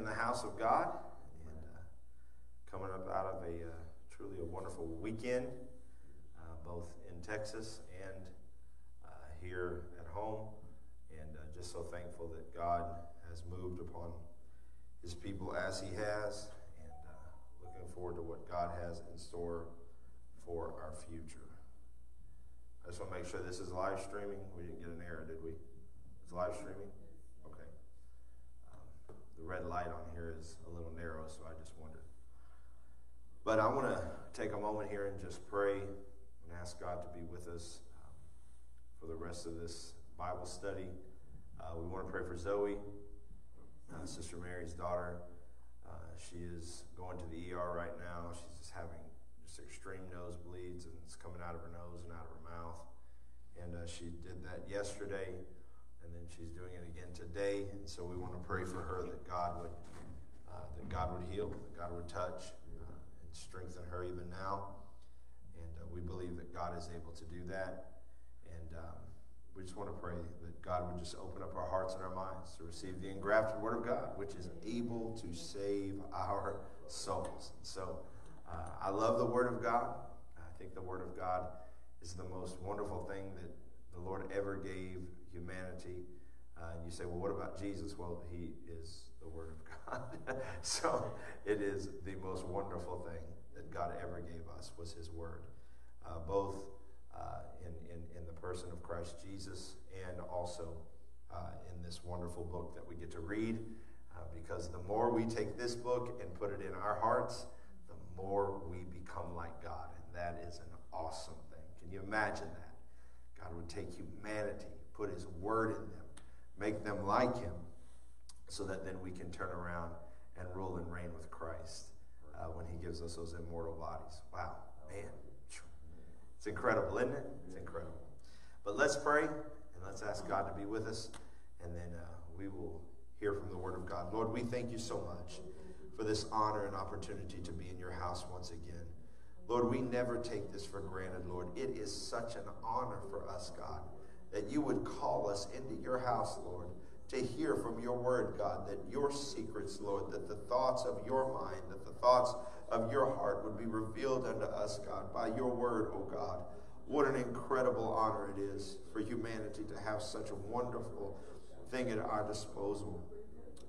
in the house of God and uh, coming up out of a uh, truly a wonderful weekend, uh, both in Texas and uh, here at home. And uh, just so thankful that God has moved upon his people as he has, and uh, looking forward to what God has in store for our future. I just want to make sure this is live streaming. We didn't get an error, did we? It's live streaming? The red light on here is a little narrow, so I just wondered. But I want to take a moment here and just pray and ask God to be with us um, for the rest of this Bible study. Uh, we want to pray for Zoe, uh, Sister Mary's daughter. Uh, she is going to the ER right now. She's just having just extreme nosebleeds, and it's coming out of her nose and out of her mouth. And uh, she did that yesterday she's doing it again today. And so we want to pray for her that God would uh, that God would heal, that God would touch uh, and strengthen her even now. And uh, we believe that God is able to do that. And um, we just want to pray that God would just open up our hearts and our minds to receive the engrafted Word of God, which is able to save our souls. And so uh, I love the Word of God. I think the Word of God is the most wonderful thing that the Lord ever gave humanity. Uh, and you say, well, what about Jesus? Well, he is the Word of God. so it is the most wonderful thing that God ever gave us was His Word, uh, both uh, in, in, in the person of Christ Jesus and also uh, in this wonderful book that we get to read. Uh, because the more we take this book and put it in our hearts, the more we become like God. And that is an awesome thing. Can you imagine that? God would take humanity put His word in them, make them like Him, so that then we can turn around and rule and reign with Christ uh, when He gives us those immortal bodies. Wow, man. It's incredible, isn't it? It's incredible. But let's pray and let's ask God to be with us, and then uh, we will hear from the Word of God. Lord, we thank you so much for this honor and opportunity to be in your house once again. Lord, we never take this for granted, Lord. It is such an honor for us, God that you would call us into your house, Lord, to hear from your word, God, that your secrets, Lord, that the thoughts of your mind, that the thoughts of your heart would be revealed unto us, God, by your word, O oh God. What an incredible honor it is for humanity to have such a wonderful thing at our disposal.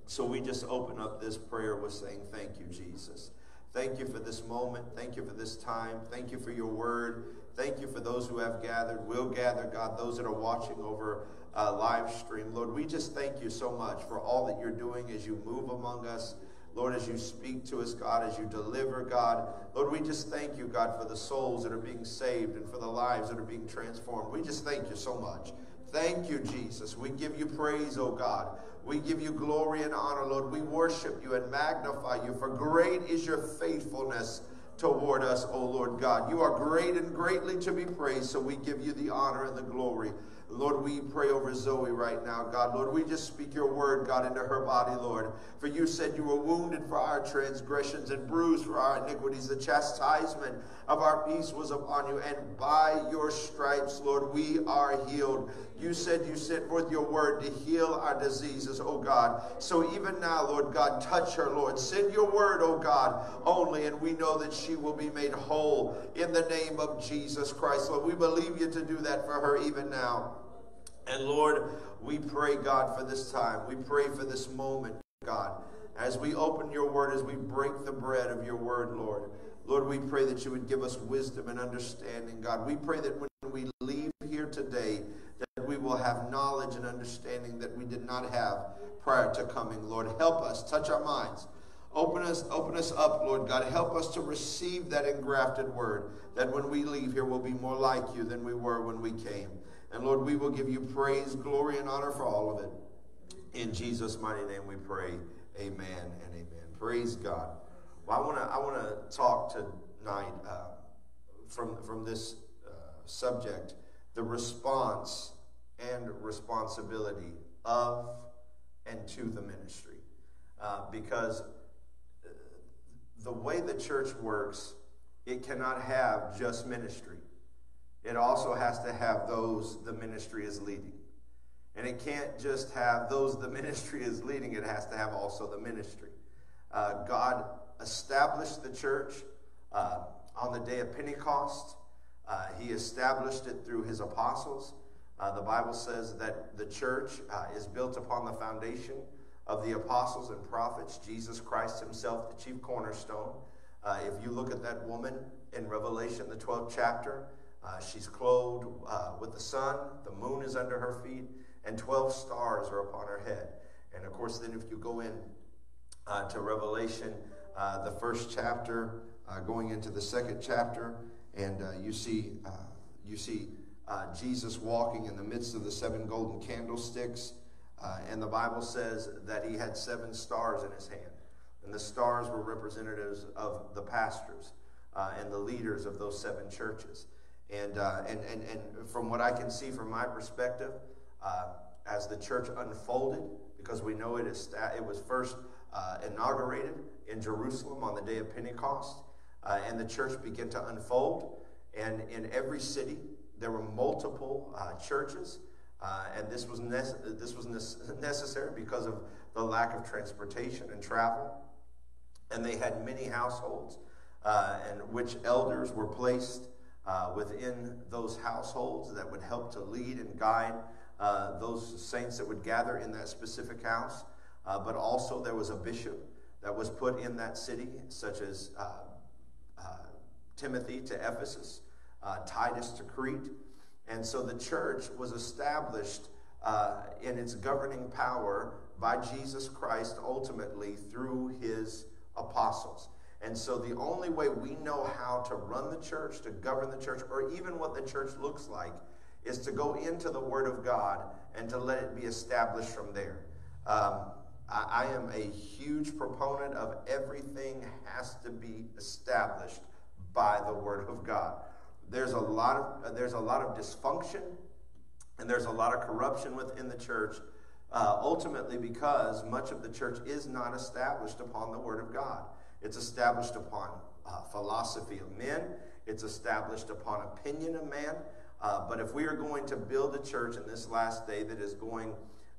So we just open up this prayer with saying, Thank you, Jesus. Thank you for this moment. Thank you for this time. Thank you for your word. Thank you for those who have gathered, will gather, God, those that are watching over uh, live stream. Lord, we just thank you so much for all that you're doing as you move among us. Lord, as you speak to us, God, as you deliver, God. Lord, we just thank you, God, for the souls that are being saved and for the lives that are being transformed. We just thank you so much. Thank you, Jesus. We give you praise, oh God. We give you glory and honor, Lord. We worship you and magnify you, for great is your faithfulness toward us, O Lord God. You are great and greatly to be praised, so we give you the honor and the glory. Lord, we pray over Zoe right now, God. Lord, we just speak your word, God, into her body, Lord. For you said you were wounded for our transgressions and bruised for our iniquities. The chastisement of our peace was upon you, and by your stripes, Lord, we are healed. You said you sent forth your word to heal our diseases, O God. So even now, Lord God, touch her, Lord. Send your word, O God, only, and we know that she will be made whole in the name of Jesus Christ. Lord, we believe you to do that for her even now. And Lord, we pray, God, for this time. We pray for this moment, God. As we open your word, as we break the bread of your word, Lord. Lord, we pray that you would give us wisdom and understanding, God. We pray that when we leave here today, that we will have knowledge and understanding that we did not have prior to coming. Lord, help us, touch our minds. Open us, open us up, Lord God. Help us to receive that engrafted word, that when we leave here, we'll be more like you than we were when we came. And Lord, we will give you praise, glory, and honor for all of it. In Jesus' mighty name we pray. Amen and amen. Praise God. Well, I want to I want to talk tonight uh, from from this uh, subject, the response and responsibility of and to the ministry, uh, because uh, the way the church works, it cannot have just ministry it also has to have those the ministry is leading. And it can't just have those the ministry is leading, it has to have also the ministry. Uh, God established the church uh, on the day of Pentecost. Uh, he established it through his apostles. Uh, the Bible says that the church uh, is built upon the foundation of the apostles and prophets, Jesus Christ himself, the chief cornerstone. Uh, if you look at that woman in Revelation, the 12th chapter, uh, she's clothed uh, with the sun, the moon is under her feet, and 12 stars are upon her head. And of course, then if you go in to Revelation, the first chapter, going into the second chapter, and uh, you see, you see Jesus walking in the midst of the seven golden candlesticks. and the Bible says that he had seven stars in his hand. And the stars were representatives of the pastors and the leaders of those seven churches. And, uh, and, and, and from what I can see from my perspective, uh, as the church unfolded, because we know it, is, it was first uh, inaugurated in Jerusalem on the day of Pentecost, uh, and the church began to unfold. And in every city, there were multiple uh, churches, uh, and this was, nece- this was ne- necessary because of the lack of transportation and travel. And they had many households, and which elders were placed uh, within those households that would help to lead and guide uh, those saints that would gather in that specific house. Uh, but also, there was a bishop that was put in that city, such as uh, uh, Timothy to Ephesus, uh, Titus to Crete. And so the church was established in its governing power by Jesus Christ ultimately through his apostles. And so the only way we know how to run the church, to govern the church, or even what the church looks like, is to go into the Word of God and to let it be established from there. Um, I, I am a huge proponent of everything has to be established by the Word of God. There's a lot of there's a lot of dysfunction and there's a lot of corruption within the church. Uh, ultimately, because much of the church is not established upon the Word of God. It's established upon uh, philosophy of men, it's established upon opinion of man. Uh, but if we are going to build a church in this last day that is going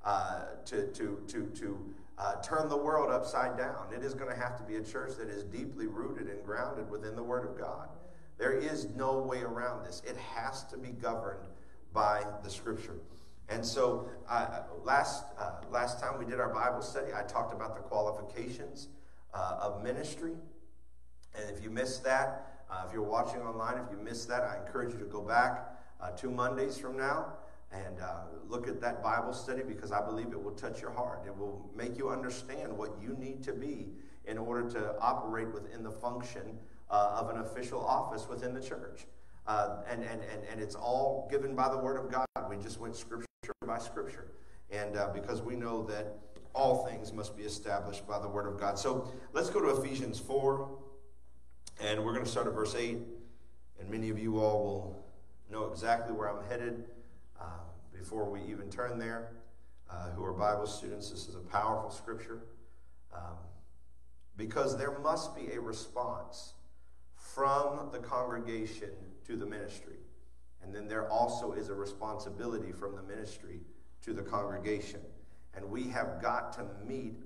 uh, to, to, to, to uh, turn the world upside down, it is going to have to be a church that is deeply rooted and grounded within the Word of God. There is no way around this. It has to be governed by the Scripture. And so, uh, last, uh, last time we did our Bible study, I talked about the qualifications uh, of ministry. And if you missed that, uh, if you're watching online, if you missed that, I encourage you to go back uh, two Mondays from now and uh, look at that Bible study because I believe it will touch your heart. It will make you understand what you need to be in order to operate within the function uh, of an official office within the church. Uh, and, and, and, and it's all given by the Word of God. We just went scripture by scripture. And because we know that all things must be established by the word of God. So let's go to Ephesians 4, and we're going to start at verse 8. And many of you all will know exactly where I'm headed uh, before we even turn there. Uh, who are Bible students, this is a powerful scripture. Um, because there must be a response from the congregation to the ministry. And then there also is a responsibility from the ministry to the congregation. And we have got to meet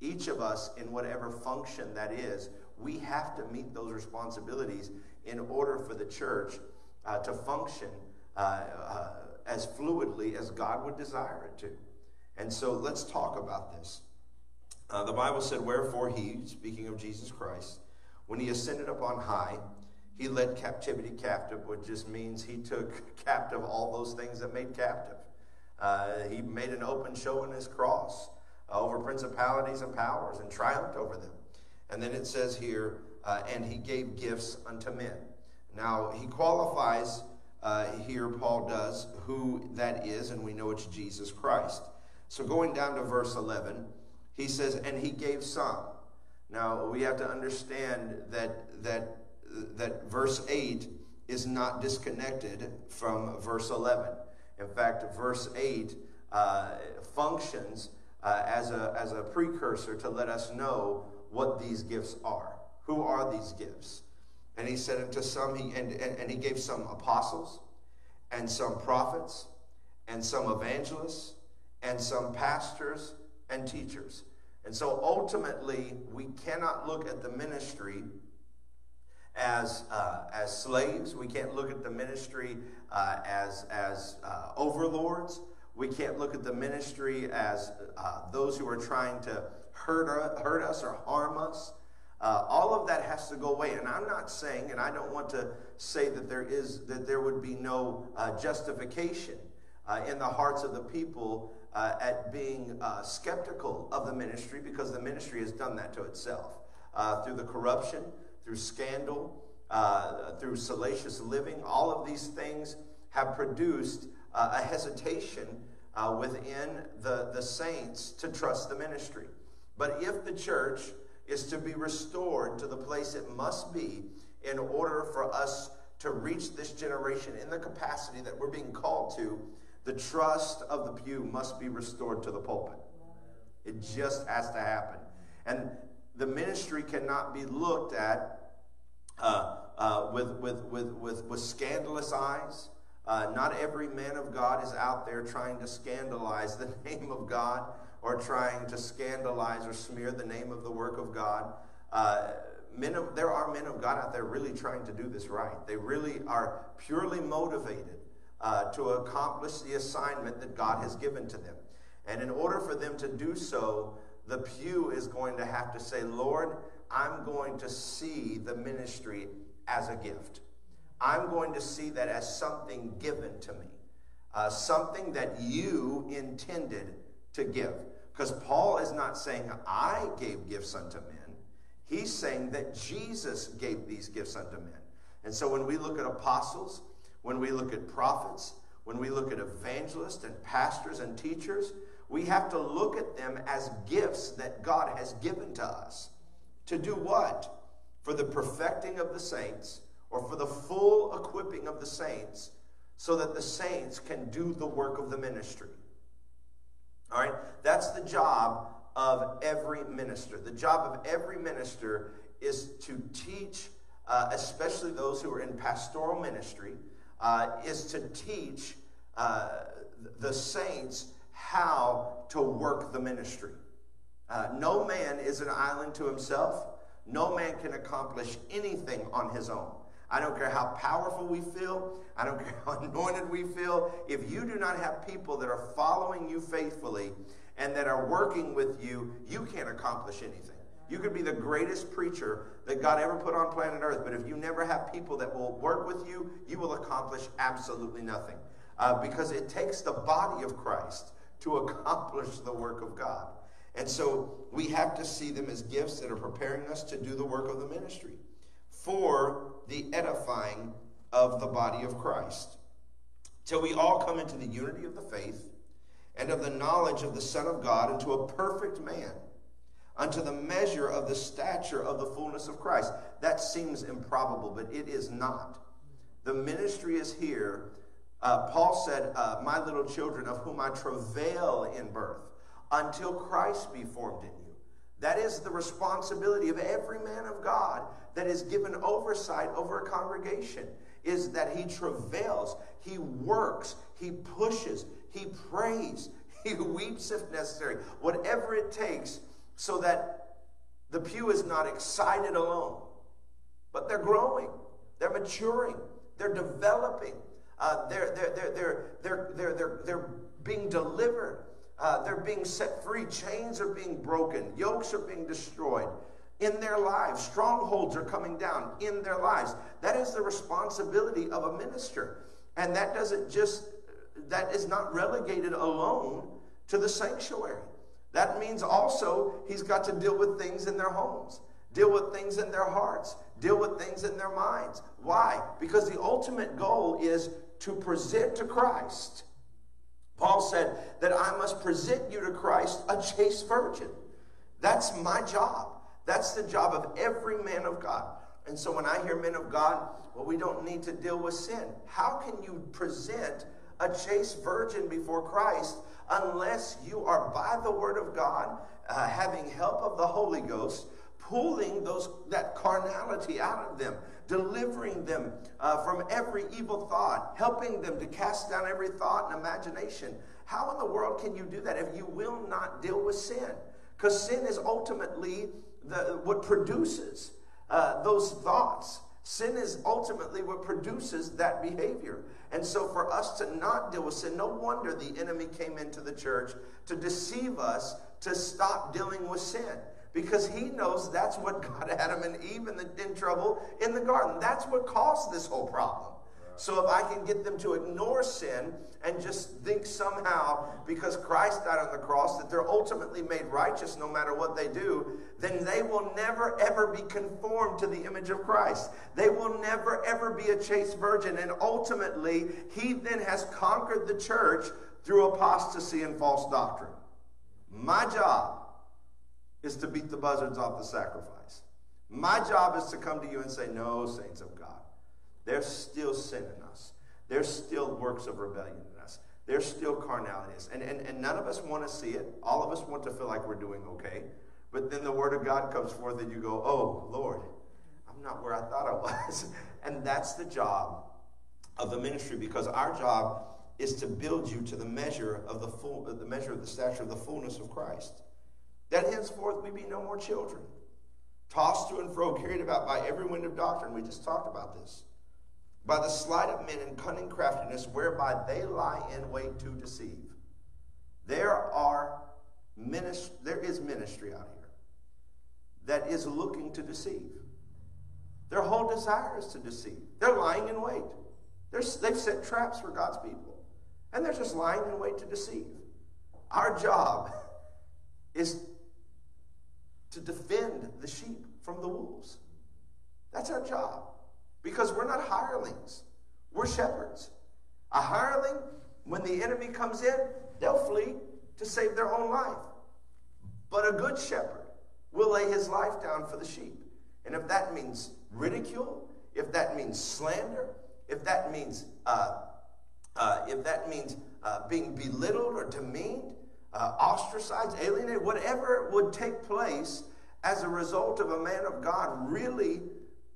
each of us in whatever function that is. We have to meet those responsibilities in order for the church uh, to function uh, uh, as fluidly as God would desire it to. And so let's talk about this. Uh, the Bible said, Wherefore he, speaking of Jesus Christ, when he ascended up on high, he led captivity captive, which just means he took captive all those things that made captive. Uh, he made an open show in his cross uh, over principalities and powers and triumphed over them. And then it says here, uh, and he gave gifts unto men. Now, he qualifies uh, here, Paul does, who that is, and we know it's Jesus Christ. So going down to verse 11, he says, and he gave some. Now, we have to understand that, that, that verse 8 is not disconnected from verse 11. In fact, verse 8 uh, functions uh, as, a, as a precursor to let us know what these gifts are. Who are these gifts? And he said unto some, he, and, and, and he gave some apostles, and some prophets, and some evangelists, and some pastors and teachers. And so ultimately, we cannot look at the ministry as, uh, as slaves. We can't look at the ministry uh, as, as uh, overlords. We can't look at the ministry as uh, those who are trying to hurt, hurt us or harm us. Uh, all of that has to go away. And I'm not saying, and I don't want to say that there is that there would be no uh, justification in the hearts of the people uh, at being uh, skeptical of the ministry because the ministry has done that to itself uh, through the corruption, through scandal, uh, through salacious living. All of these things have produced uh, a hesitation uh, within the, the saints to trust the ministry. But if the church is to be restored to the place it must be in order for us to reach this generation in the capacity that we're being called to, the trust of the pew must be restored to the pulpit. It just has to happen. And the ministry cannot be looked at uh, uh, with, with, with, with, with scandalous eyes. Uh, not every man of God is out there trying to scandalize the name of God or trying to scandalize or smear the name of the work of God. Uh, men of, there are men of God out there really trying to do this right. They really are purely motivated uh, to accomplish the assignment that God has given to them. And in order for them to do so, the pew is going to have to say, Lord, I'm going to see the ministry as a gift. I'm going to see that as something given to me, uh, something that you intended to give. Because Paul is not saying, I gave gifts unto men. He's saying that Jesus gave these gifts unto men. And so when we look at apostles, when we look at prophets, when we look at evangelists and pastors and teachers, we have to look at them as gifts that God has given to us. To do what? For the perfecting of the saints or for the full equipping of the saints so that the saints can do the work of the ministry. All right? That's the job of every minister. The job of every minister is to teach, uh, especially those who are in pastoral ministry uh, is to teach uh, the saints how to work the ministry. Uh, no man is an island to himself. No man can accomplish anything on his own. I don't care how powerful we feel. I don't care how anointed we feel. If you do not have people that are following you faithfully and that are working with you, you can't accomplish anything. You could be the greatest preacher that God ever put on planet Earth, but if you never have people that will work with you, you will accomplish absolutely nothing. Uh, because it takes the body of Christ to accomplish the work of God. And so we have to see them as gifts that are preparing us to do the work of the ministry for the edifying of the body of Christ. Till we all come into the unity of the faith and of the knowledge of the Son of God into a perfect man unto the measure of the stature of the fullness of Christ. That seems improbable, but it is not. The ministry is here. Uh, Paul said, uh, My little children, of whom I travail in birth, until Christ be formed in you. That is the responsibility of every man of God that is given oversight over a congregation is that he travails, he works, he pushes, he prays, he weeps if necessary, whatever it takes so that the pew is not excited alone, but they're growing, they're maturing, they're developing, uh, they're, they're, they're, they're, they're, they're, they're being delivered uh, they're being set free, chains are being broken, yokes are being destroyed. In their lives, strongholds are coming down in their lives. That is the responsibility of a minister. And that doesn't just, that is not relegated alone to the sanctuary. That means also he's got to deal with things in their homes, deal with things in their hearts, deal with things in their minds. Why? Because the ultimate goal is to present to Christ. Paul said that I must present you to Christ a chaste virgin. That's my job. That's the job of every man of God. And so when I hear men of God, well, we don't need to deal with sin. How can you present a chaste virgin before Christ unless you are by the word of God, uh, having help of the Holy Ghost, pulling those that carnality out of them, delivering them uh, from every evil thought, helping them to cast down every thought and imagination. How in the world can you do that if you will not deal with sin? Because sin is ultimately the, what produces uh, those thoughts. Sin is ultimately what produces that behavior. And so, for us to not deal with sin, no wonder the enemy came into the church to deceive us to stop dealing with sin because he knows that's what got Adam and Eve in, the, in trouble in the garden. That's what caused this whole problem. So if I can get them to ignore sin and just think somehow because Christ died on the cross that they're ultimately made righteous no matter what they do, then they will never ever be conformed to the image of Christ. They will never ever be a chaste virgin. And ultimately, he then has conquered the church through apostasy and false doctrine. My job is to beat the buzzards off the sacrifice. My job is to come to you and say, No, saints of God, there's still sin in us. There's still works of rebellion in us. There's still carnality. And, and, and none of us want to see it. All of us want to feel like we're doing okay. But then the word of God comes forth and you go, Oh, Lord, I'm not where I thought I was. and that's the job of the ministry because our job is to build you to the measure of the full the measure of the stature of the fullness of Christ that henceforth we be no more children, tossed to and fro, carried about by every wind of doctrine. We just talked about this. By the sleight of men and cunning craftiness, whereby they lie in wait to deceive. There are ministry, there is ministry out here that is looking to deceive. Their whole desire is to deceive. They're lying in wait. They're, they've set traps for God's people. And they're just lying in wait to deceive. Our job is to defend the sheep from the wolves. That's our job. Because we're not hirelings, we're shepherds. A hireling, when the enemy comes in, they'll flee to save their own life. But a good shepherd will lay his life down for the sheep. And if that means ridicule, if that means slander, if that means uh, uh, if that means uh, being belittled or demeaned, uh, ostracized, alienated, whatever would take place as a result of a man of God really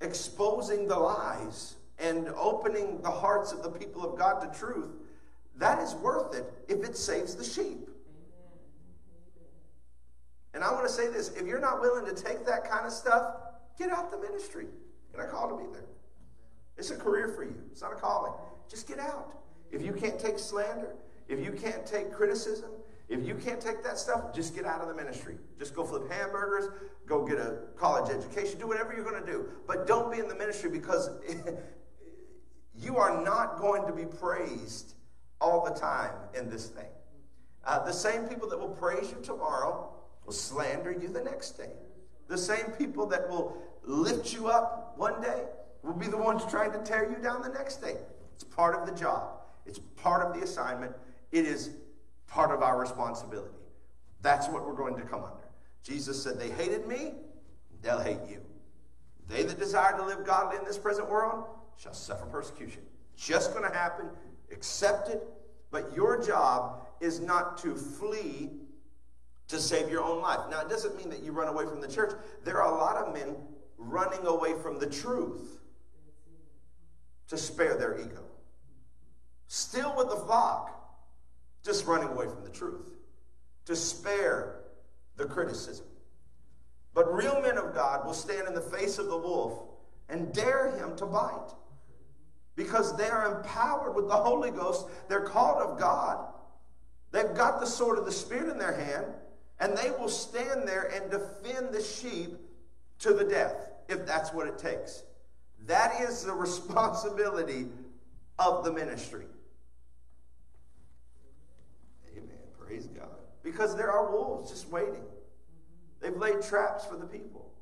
exposing the lies and opening the hearts of the people of God to truth, that is worth it if it saves the sheep. And I want to say this if you're not willing to take that kind of stuff, get out the ministry. You're not called to be there. It's a career for you, it's not a calling. Just get out. If you can't take slander, if you can't take criticism, if you can't take that stuff, just get out of the ministry. Just go flip hamburgers, go get a college education, do whatever you're going to do. But don't be in the ministry because you are not going to be praised all the time in this thing. Uh, the same people that will praise you tomorrow will slander you the next day. The same people that will lift you up one day will be the ones trying to tear you down the next day. It's part of the job, it's part of the assignment. It is part of our responsibility. That's what we're going to come under. Jesus said, They hated me, they'll hate you. They that desire to live godly in this present world shall suffer persecution. Just going to happen. Accept it. But your job is not to flee to save your own life. Now, it doesn't mean that you run away from the church. There are a lot of men running away from the truth to spare their ego. Still with the flock, just running away from the truth, to spare the criticism. But real men of God will stand in the face of the wolf and dare him to bite because they are empowered with the Holy Ghost. They're called of God. They've got the sword of the Spirit in their hand, and they will stand there and defend the sheep to the death if that's what it takes. That is the responsibility of the ministry. Praise God. Because there are wolves just waiting. They've laid traps for the people.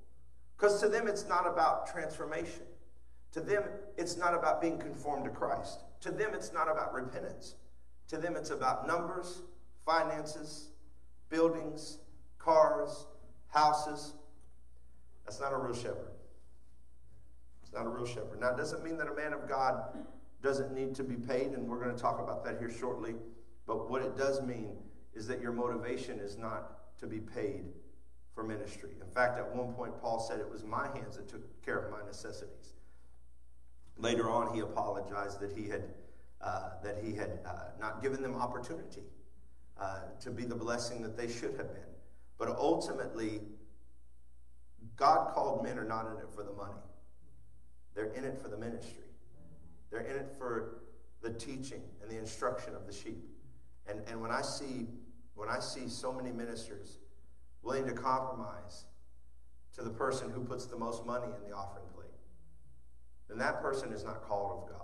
Because to them, it's not about transformation. To them, it's not about being conformed to Christ. To them, it's not about repentance. To them, it's about numbers, finances, buildings, cars, houses. That's not a real shepherd. It's not a real shepherd. Now, it doesn't mean that a man of God doesn't need to be paid, and we're going to talk about that here shortly. But what it does mean is that your motivation is not to be paid for ministry. In fact, at one point, Paul said it was my hands that took care of my necessities. Later on, he apologized that he had, uh, that he had uh, not given them opportunity uh, to be the blessing that they should have been. But ultimately, God called men are not in it for the money. They're in it for the ministry. They're in it for the teaching and the instruction of the sheep. And, and when I see when I see so many ministers willing to compromise to the person who puts the most money in the offering plate, then that person is not called of God.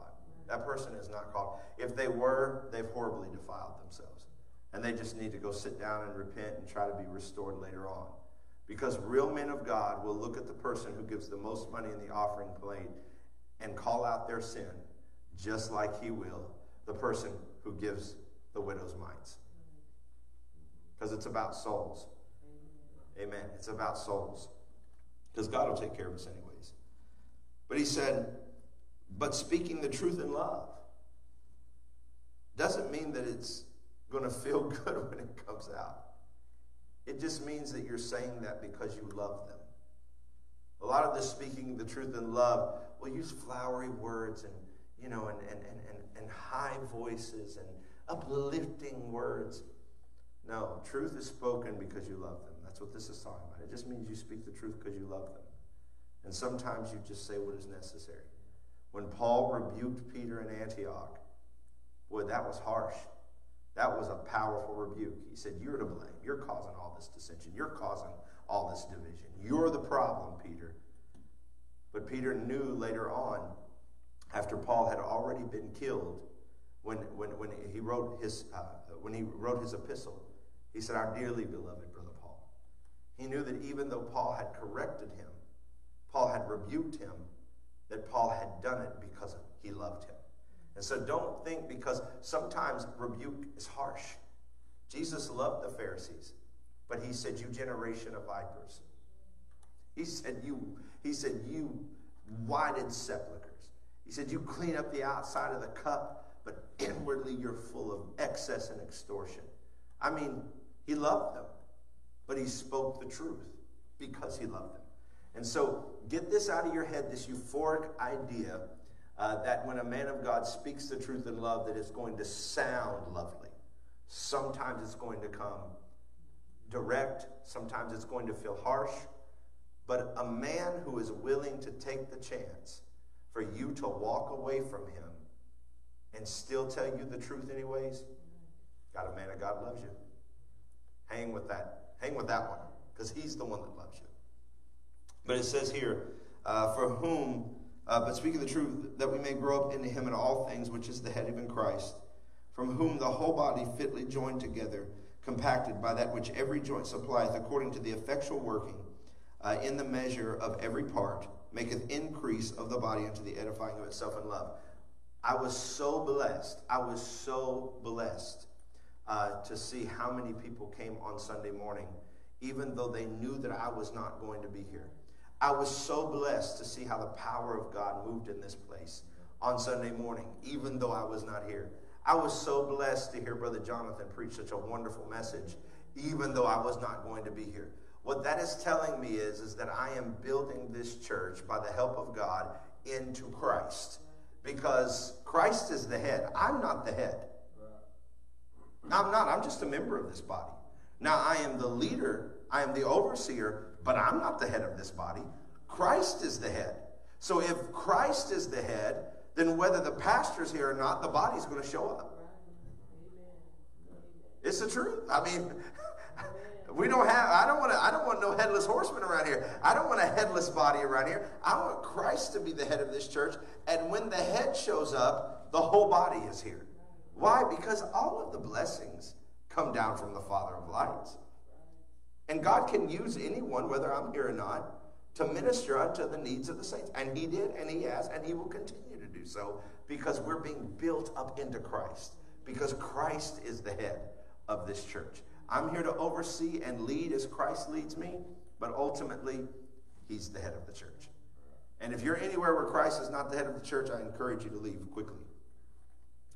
That person is not called. If they were, they've horribly defiled themselves. And they just need to go sit down and repent and try to be restored later on. Because real men of God will look at the person who gives the most money in the offering plate and call out their sin, just like he will the person who gives the widow's mites because it's about souls. Amen. It's about souls. Because God will take care of us anyways. But he said, but speaking the truth in love doesn't mean that it's going to feel good when it comes out. It just means that you're saying that because you love them. A lot of this speaking the truth in love will use flowery words and, you know, and, and, and, and, and high voices and uplifting words. No, truth is spoken because you love them. That's what this is talking about. It just means you speak the truth because you love them. And sometimes you just say what is necessary. When Paul rebuked Peter in Antioch, boy, that was harsh. That was a powerful rebuke. He said, You're to blame. You're causing all this dissension. You're causing all this division. You're the problem, Peter. But Peter knew later on, after Paul had already been killed, when, when, when he wrote his uh, when he wrote his epistle, he said, Our dearly beloved brother Paul. He knew that even though Paul had corrected him, Paul had rebuked him, that Paul had done it because he loved him. And so don't think because sometimes rebuke is harsh. Jesus loved the Pharisees, but he said, You generation of vipers. He said, You, he said, You whited sepulchres. He said, You clean up the outside of the cup, but inwardly you're full of excess and extortion. I mean, he loved them, but he spoke the truth because he loved them. And so get this out of your head this euphoric idea uh, that when a man of God speaks the truth in love, that it's going to sound lovely. Sometimes it's going to come direct, sometimes it's going to feel harsh. But a man who is willing to take the chance for you to walk away from him and still tell you the truth, anyways, got a man of God loves you. Hang with that. Hang with that one, because he's the one that loves you. But it says here, uh, for whom, uh, but speaking the truth, that we may grow up into him in all things, which is the head, even Christ, from whom the whole body fitly joined together, compacted by that which every joint supplieth, according to the effectual working uh, in the measure of every part, maketh increase of the body unto the edifying of itself in love. I was so blessed. I was so blessed uh, to see how many people came on Sunday morning, even though they knew that I was not going to be here. I was so blessed to see how the power of God moved in this place on Sunday morning, even though I was not here. I was so blessed to hear Brother Jonathan preach such a wonderful message, even though I was not going to be here. What that is telling me is, is that I am building this church by the help of God into Christ. Because Christ is the head. I'm not the head. I'm not. I'm just a member of this body. Now, I am the leader, I am the overseer, but I'm not the head of this body. Christ is the head. So if Christ is the head, then whether the pastor's here or not, the body's going to show up. It's the truth. I mean, we don't have. I don't want to. I don't want no headless horseman around here. I don't want a headless body around here. I want Christ to be the head of this church. And when the head shows up, the whole body is here. Why? Because all of the blessings come down from the Father of lights. And God can use anyone, whether I'm here or not, to minister unto the needs of the saints. And He did, and He has, and He will continue to do so because we're being built up into Christ. Because Christ is the head of this church. I'm here to oversee and lead as Christ leads me, but ultimately, He's the head of the church. And if you're anywhere where Christ is not the head of the church, I encourage you to leave quickly.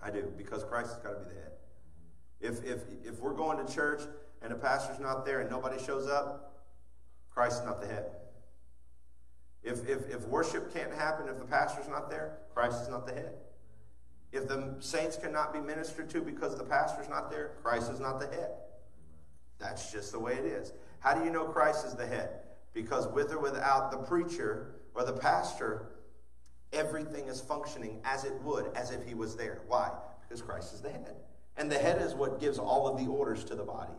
I do, because Christ has got to be the head. If, if, if we're going to church and the pastor's not there and nobody shows up, Christ is not the head. If, if, if worship can't happen, if the pastor's not there, Christ is not the head. If the saints cannot be ministered to because the pastor's not there, Christ is not the head. That's just the way it is. How do you know Christ is the head? Because with or without the preacher or the pastor, everything is functioning as it would, as if he was there. Why? Because Christ is the head. And the head is what gives all of the orders to the body.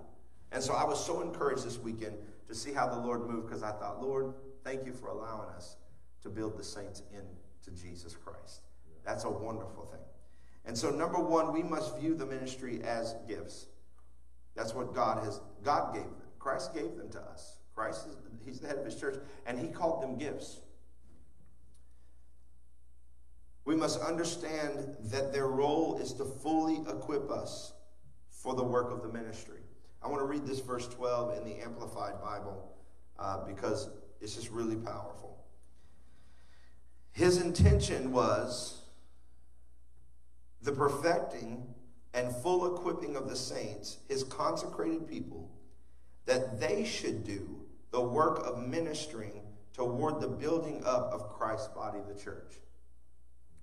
And so I was so encouraged this weekend to see how the Lord moved because I thought, Lord, thank you for allowing us to build the saints into Jesus Christ. That's a wonderful thing. And so, number one, we must view the ministry as gifts. That's what God has, God gave them. Christ gave them to us. Christ is, he's the head of his church, and he called them gifts. We must understand that their role is to fully equip us for the work of the ministry. I want to read this verse 12 in the Amplified Bible uh, because it's just really powerful. His intention was the perfecting and full equipping of the saints, his consecrated people, that they should do the work of ministering toward the building up of Christ's body, the church.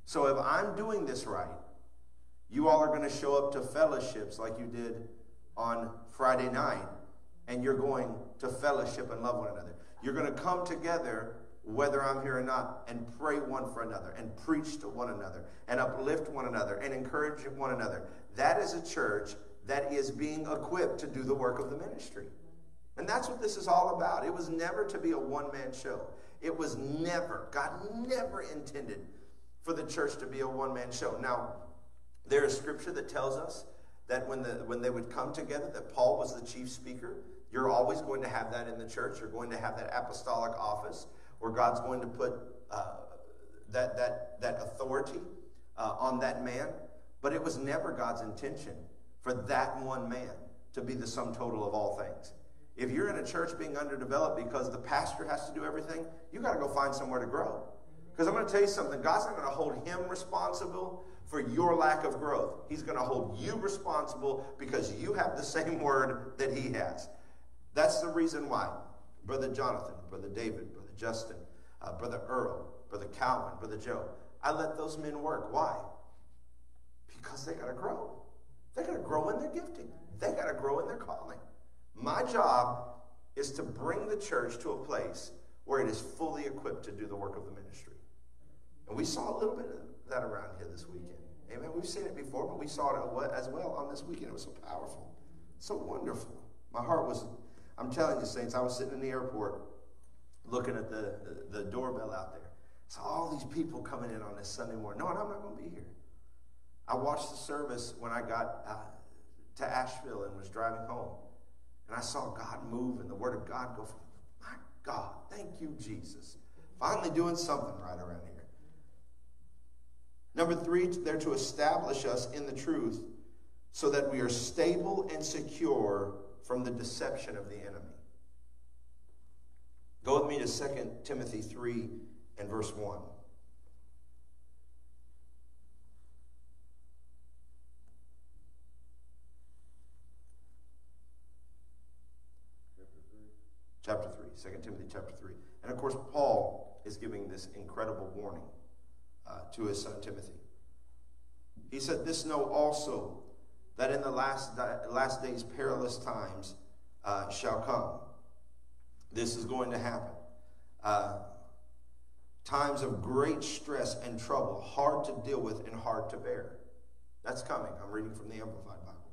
So if I'm doing this right, you all are going to show up to fellowships like you did on Friday night, and you're going to fellowship and love one another. You're going to come together whether I'm here or not, and pray one for another, and preach to one another, and uplift one another, and encourage one another. That is a church that is being equipped to do the work of the ministry. And that's what this is all about. It was never to be a one man show. It was never, God never intended for the church to be a one man show. Now, there is scripture that tells us that when, the, when they would come together, that Paul was the chief speaker. You're always going to have that in the church. You're going to have that apostolic office where God's going to put uh, that, that, that authority uh, on that man. But it was never God's intention for that one man to be the sum total of all things. If you're in a church being underdeveloped because the pastor has to do everything, you got to go find somewhere to grow. Because I'm going to tell you something God's not going to hold him responsible for your lack of growth. He's going to hold you responsible because you have the same word that he has. That's the reason why. Brother Jonathan, Brother David, Brother Justin, uh, Brother Earl, Brother Calvin, Brother Joe. I let those men work. Why? Because they got to grow. They got to grow in their gifting. They got to grow in their calling. My job is to bring the church to a place where it is fully equipped to do the work of the ministry. And we saw a little bit of that around here this weekend. Amen. We've seen it before, but we saw it as well on this weekend. It was so powerful, so wonderful. My heart was, I'm telling you, saints, I was sitting in the airport looking at the, the, doorbell out there. So all these people coming in on this Sunday morning. No, I'm not going to be here. I watched the service when I got uh, to Asheville and was driving home. And I saw God move and the Word of God go, my God, thank you, Jesus. Finally doing something right around here. Number three, they're to establish us in the truth so that we are stable and secure from the deception of the enemy. Go with me to 2 Timothy 3 and verse 1. Chapter 3, 2 Timothy chapter 3. And of course, Paul is giving this incredible warning uh, to his son Timothy. He said, This know also that in the last, last days perilous times uh, shall come. This is going to happen. Uh, times of great stress and trouble, hard to deal with and hard to bear. That's coming. I'm reading from the Amplified Bible.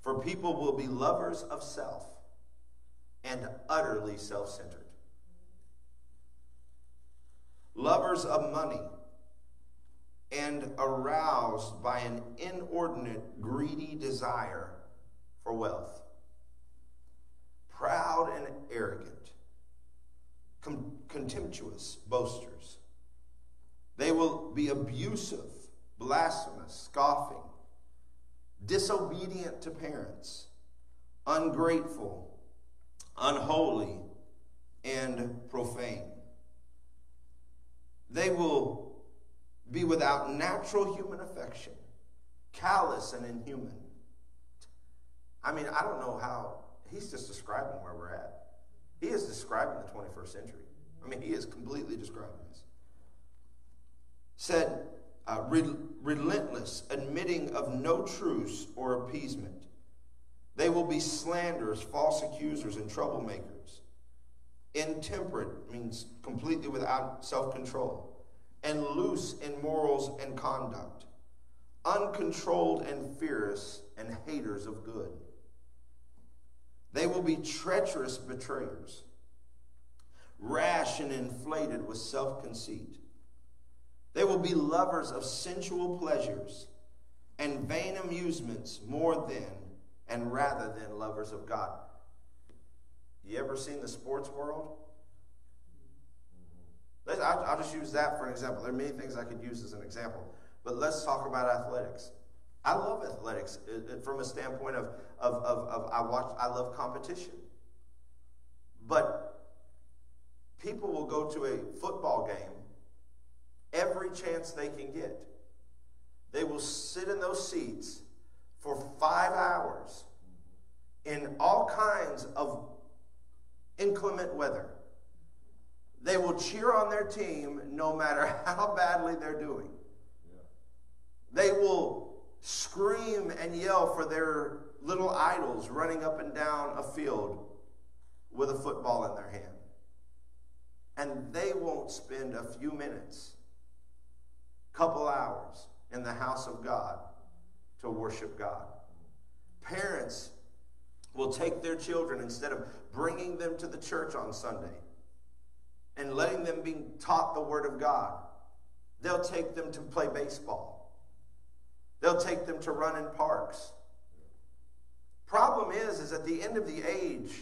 For people will be lovers of self and utterly self centered, lovers of money and aroused by an inordinate, greedy desire for wealth proud and arrogant, contemptuous, boasters. They will be abusive, blasphemous, scoffing, disobedient to parents, ungrateful, unholy, and profane. They will be without natural human affection, callous and inhuman. I mean, I don't know how He's just describing where we're at. He is describing the 21st century. I mean, he is completely describing this. Said, uh, re- relentless, admitting of no truce or appeasement. They will be slanderers, false accusers, and troublemakers. Intemperate means completely without self control, and loose in morals and conduct. Uncontrolled and fierce, and haters of good. They will be treacherous betrayers, rash and inflated with self conceit. They will be lovers of sensual pleasures and vain amusements more than and rather than lovers of God. You ever seen the sports world? I'll just use that for an example. There are many things I could use as an example, but let's talk about athletics. I love athletics uh, uh, from a standpoint of, of, of, of I watch, I love competition. But people will go to a football game every chance they can get. They will sit in those seats for five hours in all kinds of inclement weather. They will cheer on their team no matter how badly they're doing. They will scream and yell for their little idols running up and down a field with a football in their hand. And they won't spend a few minutes, couple hours in the house of God to worship God. Parents will take their children instead of bringing them to the church on Sunday and letting them be taught the Word of God. They'll take them to play baseball. They'll take them to run in parks. Problem is, is at the end of the age,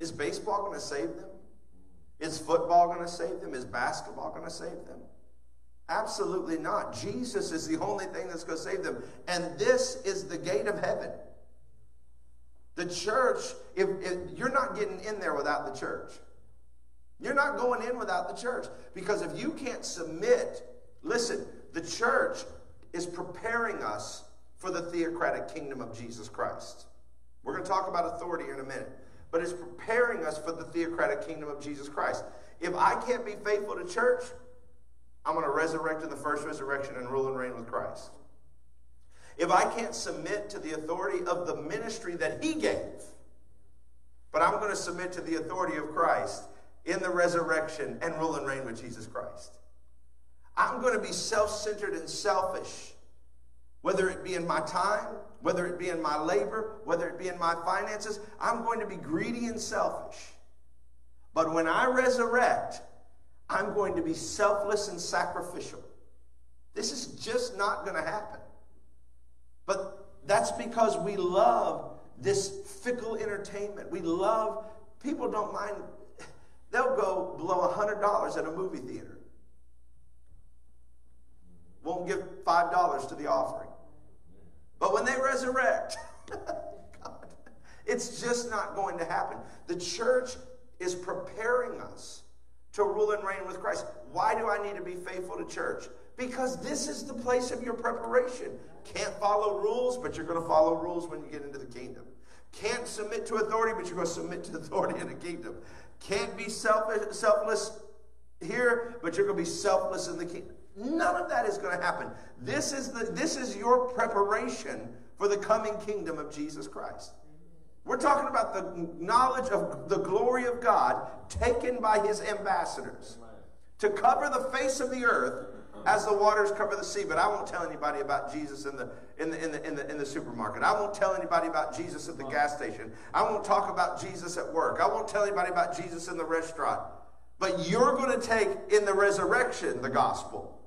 is baseball going to save them? Is football going to save them? Is basketball going to save them? Absolutely not. Jesus is the only thing that's going to save them. And this is the gate of heaven. The church, if, if, you're not getting in there without the church. You're not going in without the church. Because if you can't submit, listen, the church is preparing us for the theocratic kingdom of Jesus Christ. We're going to talk about authority in a minute. But it's preparing us for the theocratic kingdom of Jesus Christ. If I can't be faithful to church, I'm going to resurrect in the first resurrection and rule and reign with Christ. If I can't submit to the authority of the ministry that He gave, but I'm going to submit to the authority of Christ in the resurrection and rule and reign with Jesus Christ. I'm going to be self centered and selfish, whether it be in my time, whether it be in my labor, whether it be in my finances. I'm going to be greedy and selfish. But when I resurrect, I'm going to be selfless and sacrificial. This is just not going to happen. But that's because we love this fickle entertainment. We love, people don't mind, they'll go below $100 at a movie theater. Won't give $5 to the offering. But when they resurrect, it's just not going to happen. The church is preparing us to rule and reign with Christ. Why do I need to be faithful to church? Because this is the place of your preparation. Can't follow rules, but you're going to follow rules when you get into the kingdom. Can't submit to authority, but you're going to submit to authority in the kingdom. Can't be selfish, selfless here, but you're going to be selfless in the kingdom. None of that is going to happen. This is, the, this is your preparation for the coming kingdom of Jesus Christ. We're talking about the knowledge of the glory of God taken by his ambassadors to cover the face of the earth as the waters cover the sea. But I won't tell anybody about Jesus in the, in the, in the, in the, in the supermarket. I won't tell anybody about Jesus at the gas station. I won't talk about Jesus at work. I won't tell anybody about Jesus in the restaurant. But you're going to take in the resurrection the gospel.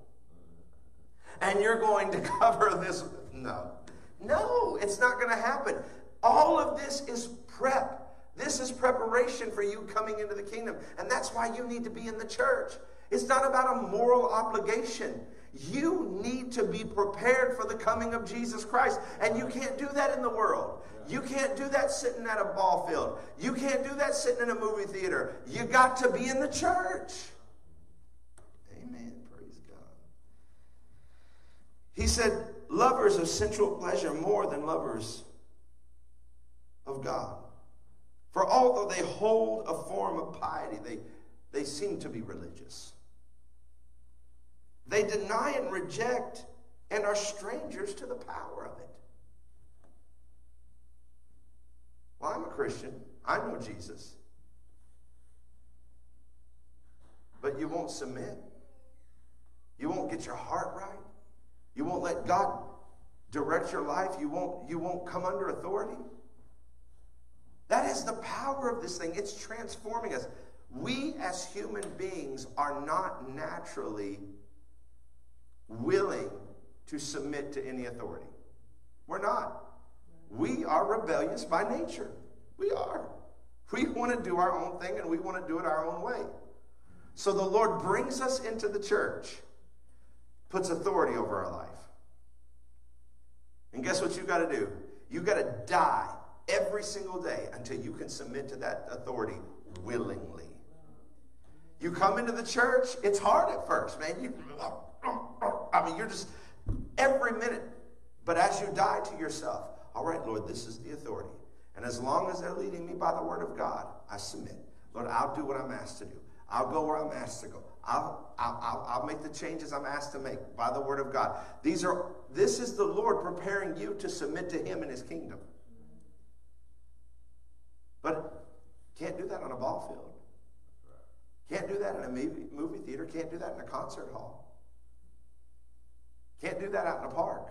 And you're going to cover this. No. No, it's not going to happen. All of this is prep. This is preparation for you coming into the kingdom. And that's why you need to be in the church. It's not about a moral obligation. You need to be prepared for the coming of Jesus Christ. And you can't do that in the world. You can't do that sitting at a ball field. You can't do that sitting in a movie theater. You got to be in the church. Amen. Praise God. He said, lovers of sensual pleasure more than lovers of God. For although they hold a form of piety, they, they seem to be religious. They deny and reject and are strangers to the power of it. Well, I'm a Christian. I know Jesus. But you won't submit. You won't get your heart right. You won't let God direct your life. You won't, you won't come under authority. That is the power of this thing. It's transforming us. We as human beings are not naturally willing to submit to any authority. We're not. We are rebellious by nature. We are. We want to do our own thing and we want to do it our own way. So the Lord brings us into the church, puts authority over our life. And guess what you've got to do? You've got to die every single day until you can submit to that authority willingly. You come into the church, it's hard at first, man. You, oh, I mean, you're just every minute. But as you die to yourself, all right, Lord, this is the authority. And as long as they're leading me by the word of God, I submit. Lord, I'll do what I'm asked to do. I'll go where I'm asked to go. I'll, I'll, I'll, make the changes I'm asked to make by the word of God. These are, this is the Lord preparing you to submit to him in his kingdom. But can't do that on a ball field. Can't do that in a movie, movie theater. Can't do that in a concert hall. Can't do that out in the park.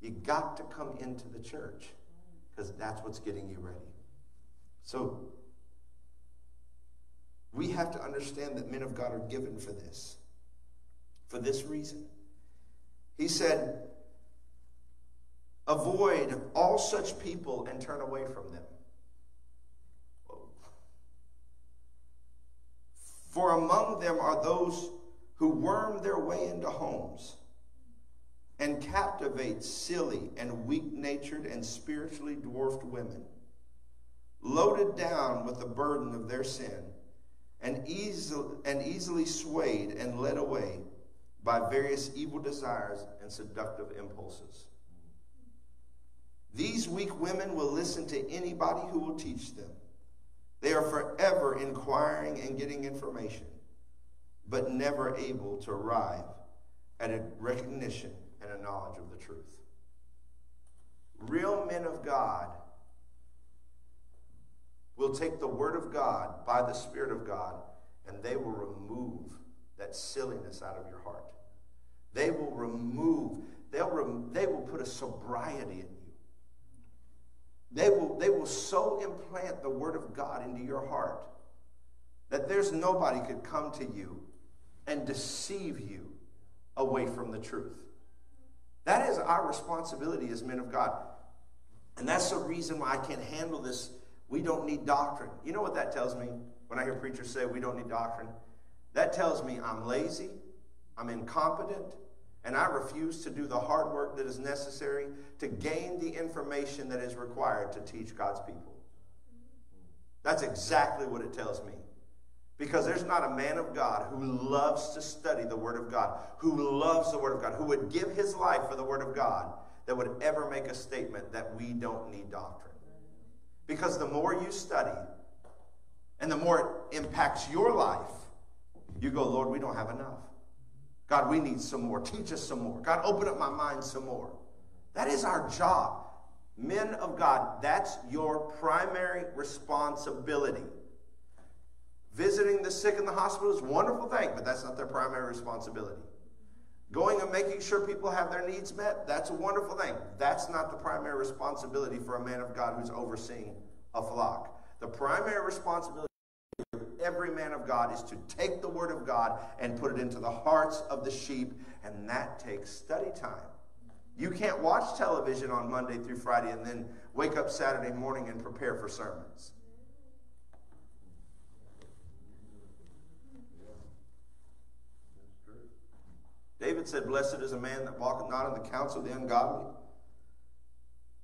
You got to come into the church because that's what's getting you ready. So we have to understand that men of God are given for this, for this reason. He said, Avoid all such people and turn away from them. For among them are those who worm their way into homes and captivate silly and weak natured and spiritually dwarfed women, loaded down with the burden of their sin, and, easily, and easily swayed and led away by various evil desires and seductive impulses. These weak women will listen to anybody who will teach them. They are forever inquiring and getting information, but never able to arrive at a recognition and a knowledge of the truth. Real men of God will take the Word of God by the Spirit of God and they will remove that silliness out of your heart. They will remove, they'll rem, they will put a sobriety in you. They will, they will so implant the Word of God into your heart that there's nobody could come to you and deceive you away from the truth. That is our responsibility as men of God. And that's the reason why I can't handle this. We don't need doctrine. You know what that tells me when I hear preachers say we don't need doctrine? That tells me I'm lazy, I'm incompetent, and I refuse to do the hard work that is necessary to gain the information that is required to teach God's people. That's exactly what it tells me. Because there's not a man of God who loves to study the Word of God, who loves the Word of God, who would give his life for the Word of God, that would ever make a statement that we don't need doctrine. Because the more you study and the more it impacts your life, you go, Lord, we don't have enough. God, we need some more. Teach us some more. God, open up my mind some more. That is our job. Men of God, that's your primary responsibility. Visiting the sick in the hospital is a wonderful thing, but that's not their primary responsibility. Going and making sure people have their needs met, that's a wonderful thing. That's not the primary responsibility for a man of God who's overseeing a flock. The primary responsibility of every man of God is to take the word of God and put it into the hearts of the sheep, and that takes study time. You can't watch television on Monday through Friday and then wake up Saturday morning and prepare for sermons. David said, Blessed is a man that walketh not in the counsel of the ungodly,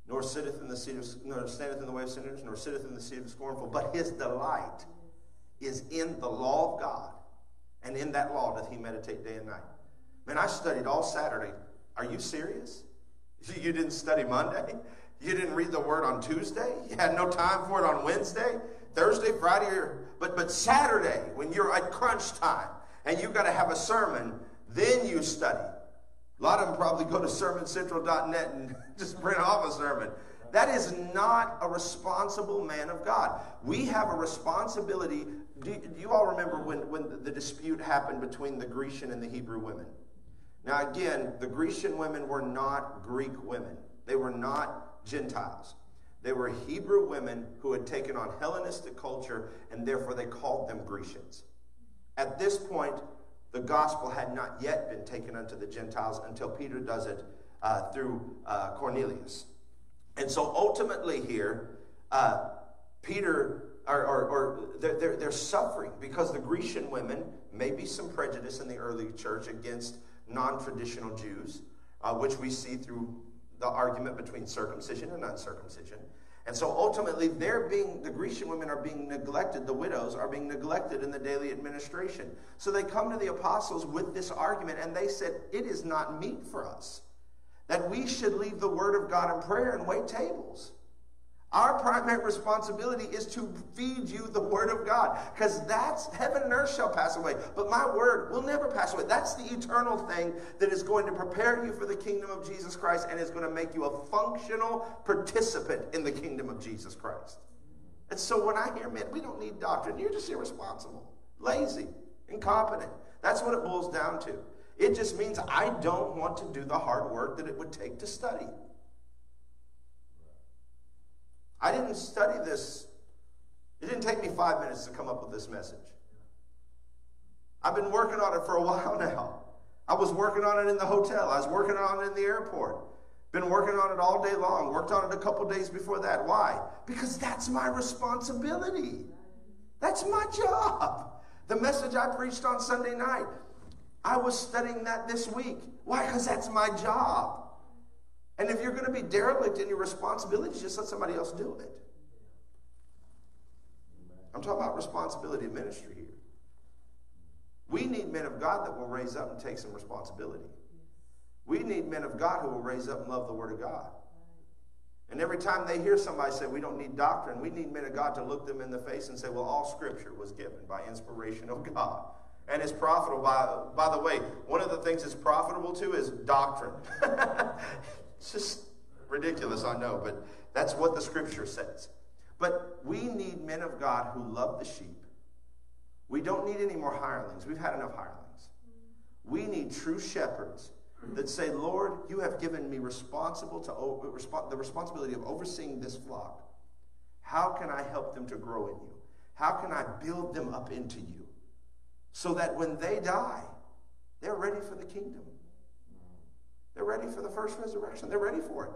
nor sitteth in the seat of, nor standeth in the way of sinners, nor sitteth in the seat of scornful, but his delight is in the law of God, and in that law doth he meditate day and night. Man, I studied all Saturday. Are you serious? You didn't study Monday? You didn't read the word on Tuesday? You had no time for it on Wednesday, Thursday, Friday, or, but, but Saturday, when you're at crunch time and you've got to have a sermon, then you study. A lot of them probably go to sermoncentral.net and just print off a sermon. That is not a responsible man of God. We have a responsibility. Do, do you all remember when, when the dispute happened between the Grecian and the Hebrew women? Now, again, the Grecian women were not Greek women, they were not Gentiles. They were Hebrew women who had taken on Hellenistic culture, and therefore they called them Grecians. At this point, the gospel had not yet been taken unto the Gentiles until Peter does it uh, through uh, Cornelius. And so ultimately, here, uh, Peter, or, or, or they're, they're, they're, suffering because the Grecian women, maybe some prejudice in the early church against non traditional Jews, uh, which we see through the argument between circumcision and uncircumcision. And so ultimately, they're being, the Grecian women are being neglected, the widows are being neglected in the daily administration. So they come to the apostles with this argument, and they said, It is not meet for us that we should leave the word of God in prayer and wait tables. Our primary responsibility is to feed you the word of God because that's heaven and earth shall pass away, but my word will never pass away. That's the eternal thing that is going to prepare you for the kingdom of Jesus Christ and is going to make you a functional participant in the kingdom of Jesus Christ. And so when I hear, man, we don't need doctrine, you're just irresponsible, lazy, incompetent. That's what it boils down to. It just means I don't want to do the hard work that it would take to study. I didn't study this. It didn't take me five minutes to come up with this message. I've been working on it for a while now. I was working on it in the hotel. I was working on it in the airport. Been working on it all day long. Worked on it a couple days before that. Why? Because that's my responsibility. That's my job. The message I preached on Sunday night, I was studying that this week. Why? Because that's my job. And if you're going to be derelict in your responsibilities, just let somebody else do it. I'm talking about responsibility of ministry here. We need men of God that will raise up and take some responsibility. We need men of God who will raise up and love the Word of God. And every time they hear somebody say, We don't need doctrine, we need men of God to look them in the face and say, Well, all Scripture was given by inspiration of God and is profitable. By, by the way, one of the things it's profitable to is doctrine. It's just ridiculous, I know, but that's what the scripture says. But we need men of God who love the sheep. We don't need any more hirelings. We've had enough hirelings. We need true shepherds that say, Lord, you have given me responsible to, the responsibility of overseeing this flock. How can I help them to grow in you? How can I build them up into you so that when they die, they're ready for the kingdom? They're ready for the first resurrection. They're ready for it.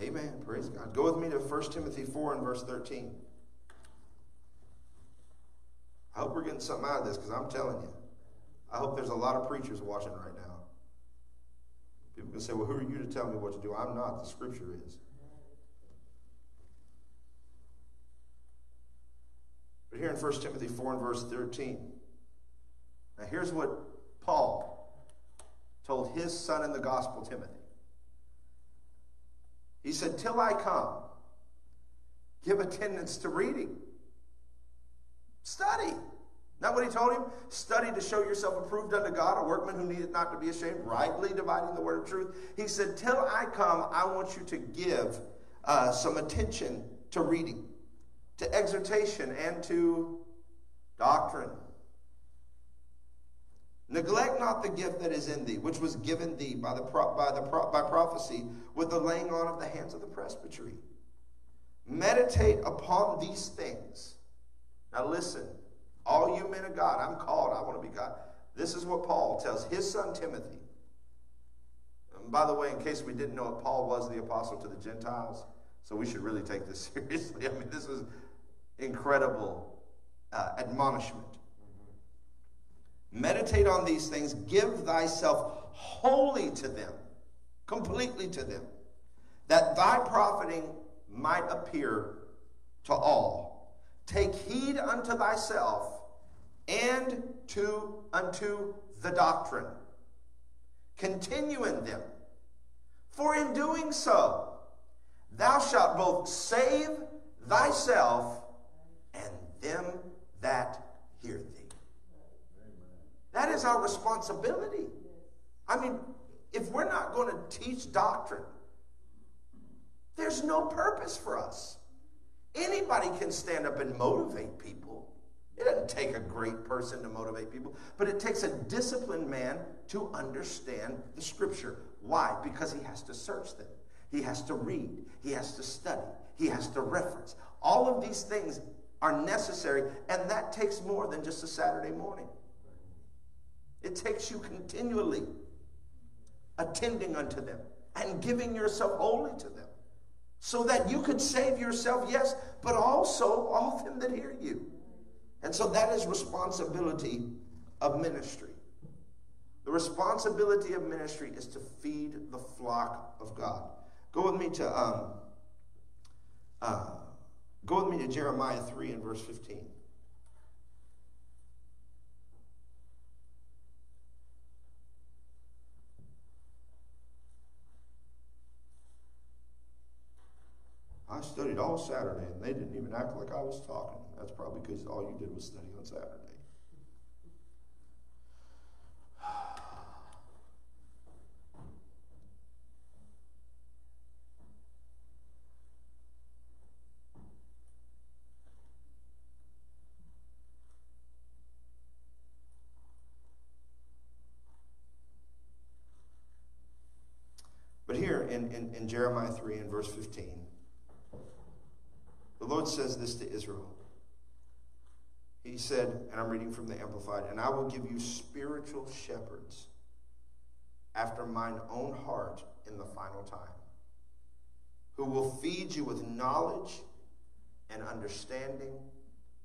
Amen. Praise God. Go with me to 1 Timothy 4 and verse 13. I hope we're getting something out of this because I'm telling you. I hope there's a lot of preachers watching right now. People can say, well, who are you to tell me what to do? I'm not. The scripture is. But here in 1 Timothy 4 and verse 13. Now, here's what Paul told his son in the gospel, Timothy. He said, Till I come, give attendance to reading. Study. Not what he told him? Study to show yourself approved unto God, a workman who needeth not to be ashamed, rightly dividing the word of truth. He said, Till I come, I want you to give uh, some attention to reading, to exhortation, and to doctrine. Neglect not the gift that is in thee, which was given thee by, the by, the by prophecy with the laying on of the hands of the presbytery. Meditate upon these things. Now listen, all you men of God, I'm called, I want to be God. This is what Paul tells his son Timothy. And by the way, in case we didn't know it, Paul was the apostle to the Gentiles, so we should really take this seriously. I mean, this is incredible uh, admonishment. Meditate on these things. Give thyself wholly to them, completely to them, that thy profiting might appear to all. Take heed unto thyself and to unto the doctrine. Continue in them, For in doing so, thou shalt both save thyself and them that hear thee. That is our responsibility. I mean, if we're not going to teach doctrine, there's no purpose for us. Anybody can stand up and motivate people. It doesn't take a great person to motivate people, but it takes a disciplined man to understand the scripture. Why? Because he has to search them, he has to read, he has to study, he has to reference. All of these things are necessary, and that takes more than just a Saturday morning. It takes you continually attending unto them and giving yourself wholly to them so that you could save yourself, yes, but also all them that hear you. And so that is responsibility of ministry. The responsibility of ministry is to feed the flock of God. Go with me to um, uh, go with me to Jeremiah 3 and verse 15. I studied all Saturday and they didn't even act like I was talking. That's probably because all you did was study on Saturday. But here in, in, in Jeremiah 3 and verse 15, the Lord says this to Israel. He said, and I'm reading from the Amplified, and I will give you spiritual shepherds after mine own heart in the final time, who will feed you with knowledge and understanding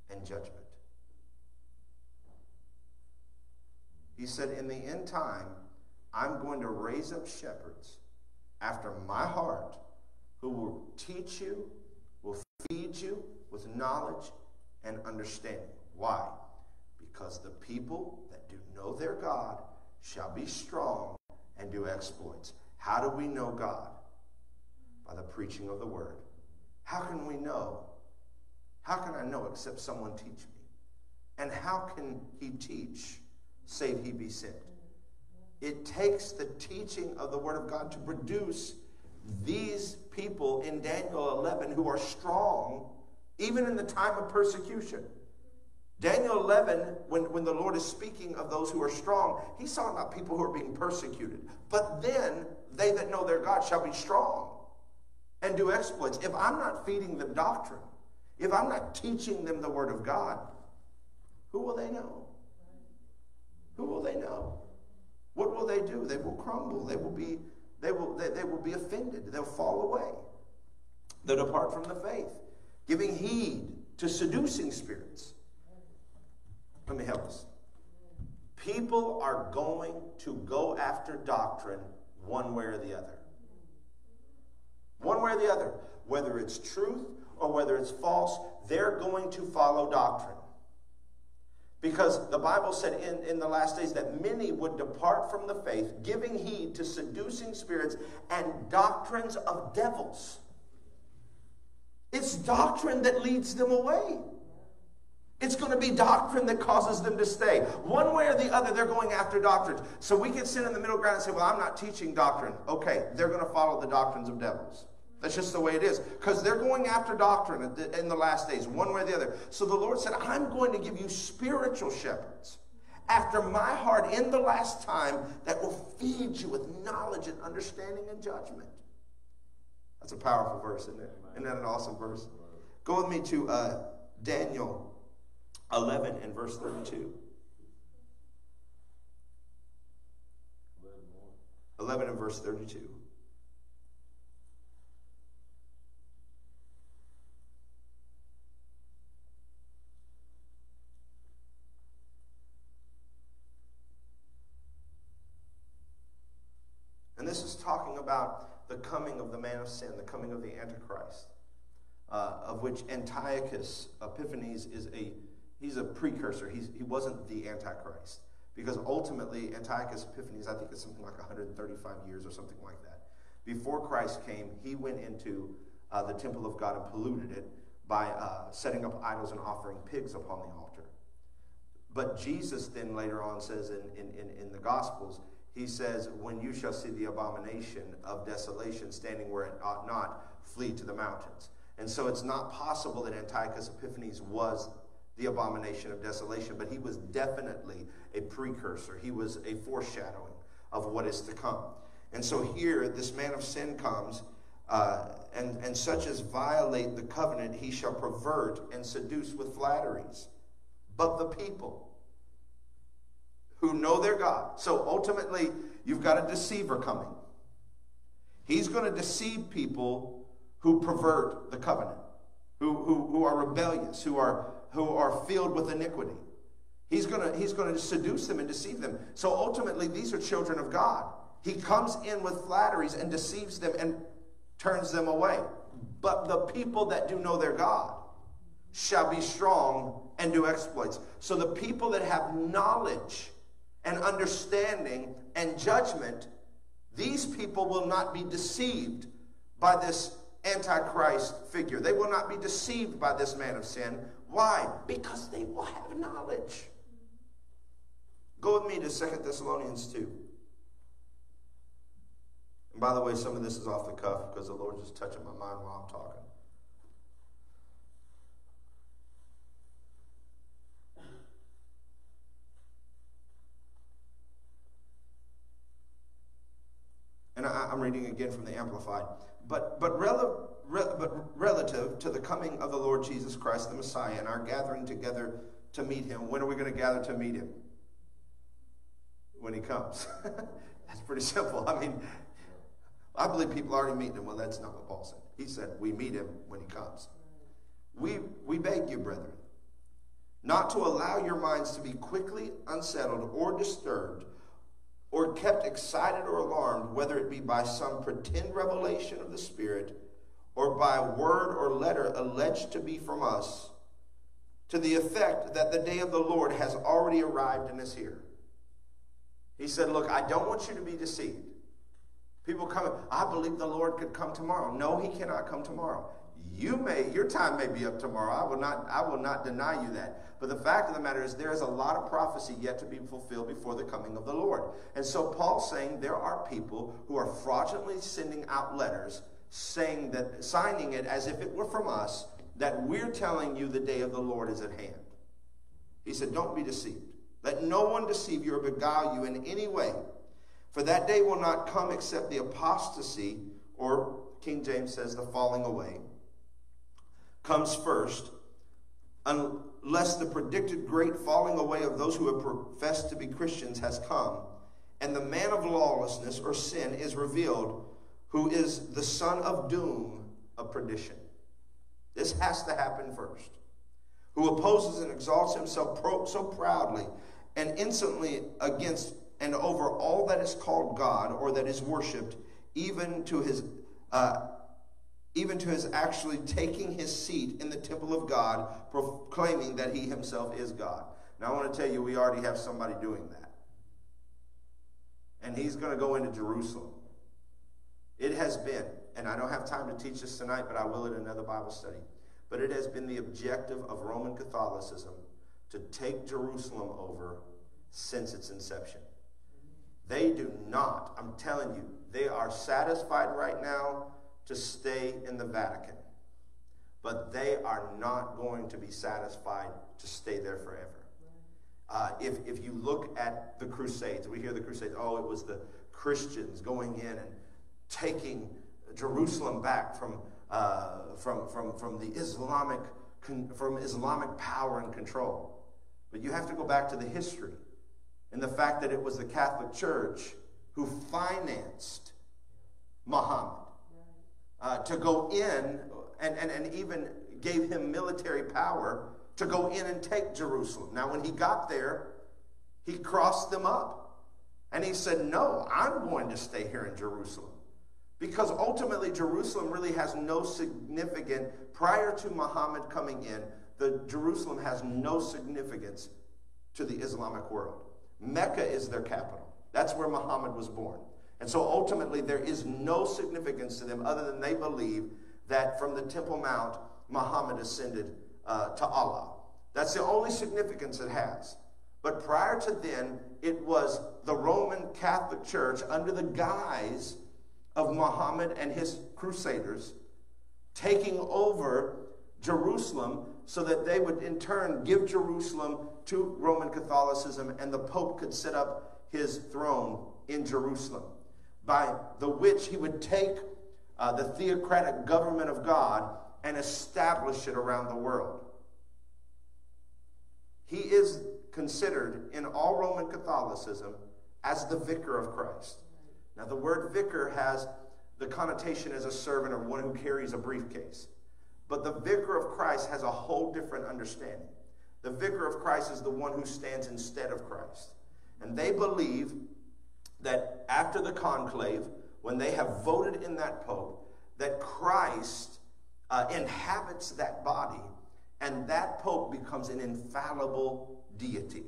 and judgment. He said, In the end time, I'm going to raise up shepherds after my heart who will teach you feed you with knowledge and understanding. Why? Because the people that do know their God shall be strong and do exploits. How do we know God? By the preaching of the word. How can we know? How can I know except someone teach me? And how can he teach save he be sent? It takes the teaching of the word of God to produce these people in Daniel 11 who are strong even in the time of persecution. Daniel 11, when, when the Lord is speaking of those who are strong, he's talking about people who are being persecuted. But then they that know their God shall be strong and do exploits. If I'm not feeding them doctrine, if I'm not teaching them the Word of God, who will they know? Who will they know? What will they do? They will crumble. They will be they will, they, they will be offended. They'll fall away. They'll depart from the faith, giving heed to seducing spirits. Let me help us. People are going to go after doctrine one way or the other. One way or the other. Whether it's truth or whether it's false, they're going to follow doctrine. Because the Bible said in, in the last days that many would depart from the faith, giving heed to seducing spirits and doctrines of devils. It's doctrine that leads them away. It's going to be doctrine that causes them to stay. One way or the other, they're going after doctrines. So we can sit in the middle ground and say, Well, I'm not teaching doctrine. Okay, they're going to follow the doctrines of devils. That's just the way it is. Because they're going after doctrine in the last days, one way or the other. So the Lord said, I'm going to give you spiritual shepherds after my heart in the last time that will feed you with knowledge and understanding and judgment. That's a powerful verse, isn't it? Isn't that an awesome verse? Go with me to uh, Daniel 11 and verse 32. 11 and verse 32. This is talking about the coming of the man of sin, the coming of the Antichrist, uh, of which Antiochus Epiphanes is a he's a precursor. He's, he wasn't the Antichrist because ultimately Antiochus Epiphanes, I think, is something like 135 years or something like that. Before Christ came, he went into uh, the temple of God and polluted it by uh, setting up idols and offering pigs upon the altar. But Jesus then later on says in, in, in, in the Gospels, he says, When you shall see the abomination of desolation standing where it ought not, flee to the mountains. And so it's not possible that Antiochus Epiphanes was the abomination of desolation, but he was definitely a precursor. He was a foreshadowing of what is to come. And so here, this man of sin comes, uh, and, and such as violate the covenant, he shall pervert and seduce with flatteries. But the people who know their God. So ultimately, you've got a deceiver coming. He's going to deceive people who pervert the covenant, who, who, who are rebellious, who are, who are filled with iniquity. He's going to, he's going to seduce them and deceive them. So ultimately, these are children of God. He comes in with flatteries and deceives them and turns them away. But the people that do know their God shall be strong and do exploits. So the people that have knowledge and understanding and judgment, these people will not be deceived by this antichrist figure. They will not be deceived by this man of sin. Why? Because they will have knowledge. Go with me to Second Thessalonians 2. And by the way, some of this is off the cuff because the Lord's just touching my mind while I'm talking. And I, am reading again from the Amplified. But, but, rel- re- but relative to the coming of the Lord Jesus Christ, the Messiah, and our gathering together to meet him, when are we going to gather to meet him? When he comes. that's pretty simple. I mean, I believe people already meet him. Well, that's not what Paul said. He said, We meet him when he comes. We, we beg you, brethren, not to allow your minds to be quickly unsettled or disturbed or kept excited or alarmed, whether it be by some pretend revelation of the Spirit or by word or letter alleged to be from us, to the effect that the day of the Lord has already arrived and is here. He said, Look, I don't want you to be deceived. People come, I believe the Lord could come tomorrow. No, he cannot come tomorrow. You may, your time may be up tomorrow. I will not, I will not deny you that. But the fact of the matter is, there is a lot of prophecy yet to be fulfilled before the coming of the Lord. And so Paul's saying there are people who are fraudulently sending out letters, saying that, signing it as if it were from us, that we're telling you the day of the Lord is at hand. He said, Don't be deceived. Let no one deceive you or beguile you in any way. For that day will not come except the apostasy, or King James says the falling away, comes first, unless the predicted great falling away of those who have professed to be Christians has come, and the man of lawlessness or sin is revealed, who is the son of doom of perdition. This has to happen first. Who opposes and exalts himself so proudly and insolently against and over all that is called God or that is worshipped, even to his uh, even to his actually taking his seat in the temple of God, proclaiming that he himself is God. Now, I want to tell you, we already have somebody doing that. And he's going to go into Jerusalem. It has been, and I don't have time to teach this tonight, but I will in another Bible study. But it has been the objective of Roman Catholicism to take Jerusalem over since its inception. They do not, I'm telling you, they are satisfied right now to stay in the Vatican. But they are not going to be satisfied to stay there forever. Uh, if, if you look at the Crusades, we hear the Crusades, oh, it was the Christians going in and taking Jerusalem back from, uh, from, from, from the Islamic, from Islamic power and control. But you have to go back to the history and the fact that it was the Catholic Church who financed Muhammad uh, to go in and, and, and even gave him military power to go in and take Jerusalem. Now, when he got there, he crossed them up. And he said, No, I'm going to stay here in Jerusalem. Because ultimately, Jerusalem really has no significance. Prior to Muhammad coming in, the Jerusalem has no significance to the Islamic world. Mecca is their capital. That's where Muhammad was born. And so ultimately, there is no significance to them other than they believe that from the Temple Mount, Muhammad ascended uh, to Allah. That's the only significance it has. But prior to then, it was the Roman Catholic Church under the guise of Muhammad and his crusaders taking over Jerusalem so that they would in turn give Jerusalem to Roman Catholicism and the Pope could set up his throne in Jerusalem, by the which he would take uh, the theocratic government of God and establish it around the world. He is considered in all Roman Catholicism as the vicar of Christ. Now, the word vicar has the connotation as a servant or one who carries a briefcase. But the vicar of Christ has a whole different understanding. The vicar of Christ is the one who stands instead of Christ. And they believe that after the conclave, when they have voted in that pope, that Christ uh, inhabits that body and that pope becomes an infallible deity.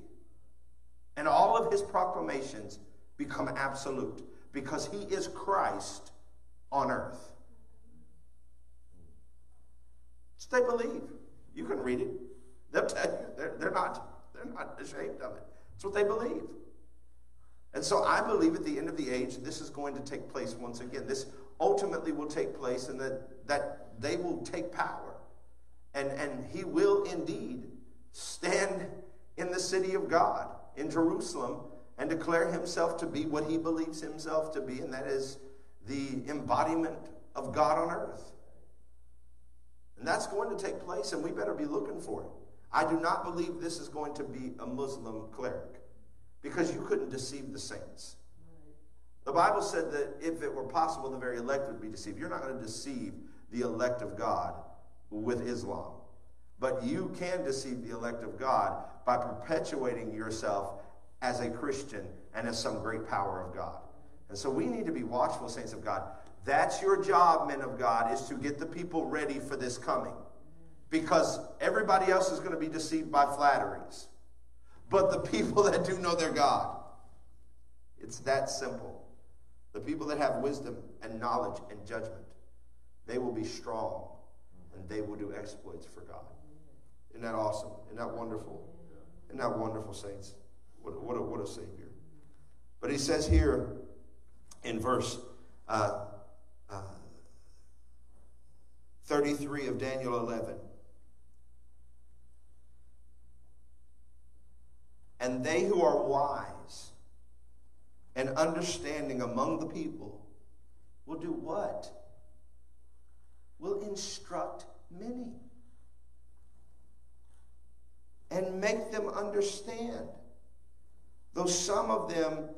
And all of his proclamations become absolute because he is Christ on earth. So they believe. You can read it. They'll tell you. They're, they're, not, they're not ashamed of it. It's what they believe. And so I believe at the end of the age, this is going to take place once again. This ultimately will take place and that, that they will take power. And, and he will indeed stand in the city of God, in Jerusalem, and declare himself to be what he believes himself to be, and that is the embodiment of God on earth. And that's going to take place, and we better be looking for it. I do not believe this is going to be a Muslim cleric because you couldn't deceive the saints. The Bible said that if it were possible, the very elect would be deceived. You're not going to deceive the elect of God with Islam. But you can deceive the elect of God by perpetuating yourself as a Christian and as some great power of God. And so we need to be watchful, saints of God. That's your job, men of God, is to get the people ready for this coming. Because everybody else is going to be deceived by flatteries. But the people that do know their God, it's that simple. The people that have wisdom and knowledge and judgment, they will be strong and they will do exploits for God. Isn't that awesome? Isn't that wonderful? Isn't that wonderful, saints? What, what, a, what a Savior. But he says here in verse uh, uh, 33 of Daniel 11. And they who are wise and understanding among the people will do what? Will instruct many and make them understand. Though some of them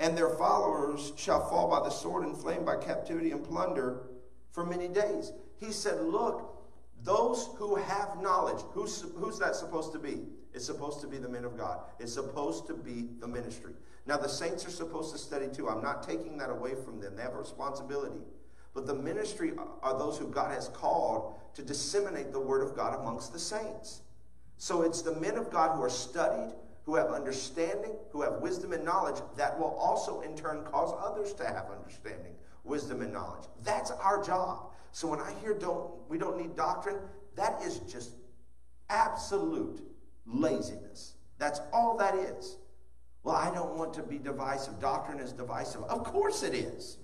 and their followers shall fall by the sword and flame by captivity and plunder for many days. He said, Look, those who have knowledge, who's, who's that supposed to be? It's supposed to be the men of God. It's supposed to be the ministry. Now, the saints are supposed to study too. I'm not taking that away from them, they have a responsibility. But the ministry are those who God has called to disseminate the word of God amongst the saints. So it's the men of God who are studied, who have understanding, who have wisdom and knowledge, that will also in turn cause others to have understanding, wisdom, and knowledge. That's our job. So when I hear don't we don't need doctrine, that is just absolute laziness. That's all that is. Well, I don't want to be divisive. Doctrine is divisive. Of course it is.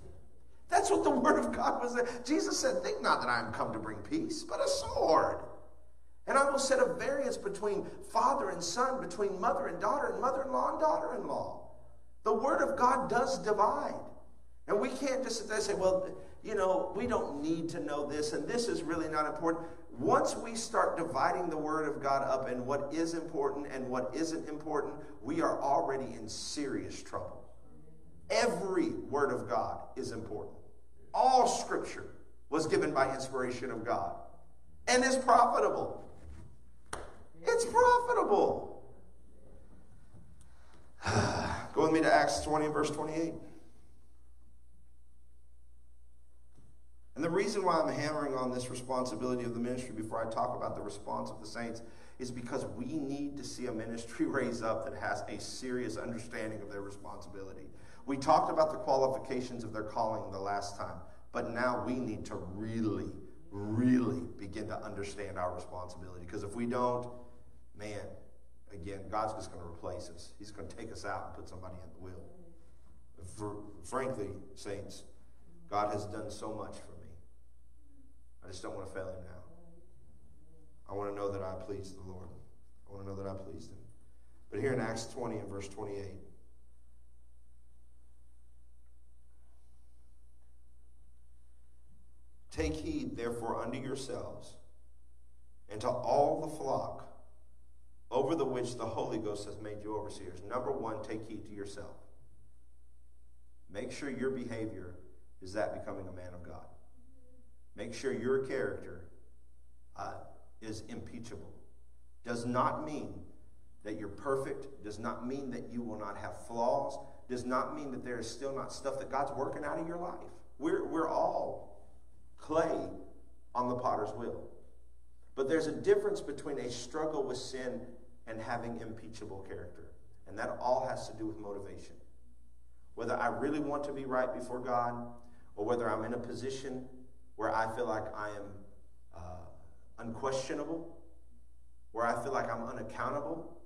That's what the Word of God was. Jesus said, Think not that I am come to bring peace, but a sword. And I will set a variance between father and son, between mother and daughter, and mother in law and daughter in law. The Word of God does divide. And we can't just sit there and say, well, you know, we don't need to know this, and this is really not important. Once we start dividing the Word of God up in what is important and what isn't important, we are already in serious trouble. Every Word of God is important. All Scripture was given by inspiration of God and is profitable. It's profitable. Go with me to Acts 20, verse 28. And the reason why I'm hammering on this responsibility of the ministry before I talk about the response of the saints is because we need to see a ministry raise up that has a serious understanding of their responsibility. We talked about the qualifications of their calling the last time, but now we need to really, really begin to understand our responsibility. Because if we don't, man, again, God's just going to replace us. He's going to take us out and put somebody in the wheel. For, frankly, saints, God has done so much for me. I just don't want to fail Him now. I want to know that I pleased the Lord. I want to know that I pleased Him. But here in Acts 20 and verse 28, Take heed, therefore, unto yourselves and to all the flock over the which the Holy Ghost has made you overseers. Number one, take heed to yourself. Make sure your behavior is that becoming a man of God. Make sure your character uh, is impeachable. Does not mean that you're perfect, does not mean that you will not have flaws, does not mean that there is still not stuff that God's working out of your life. We're, we're all clay on the potter's wheel. But there's a difference between a struggle with sin and having impeachable character. And that all has to do with motivation. Whether I really want to be right before God, or whether I'm in a position where I feel like I am uh, unquestionable, where I feel like I'm unaccountable,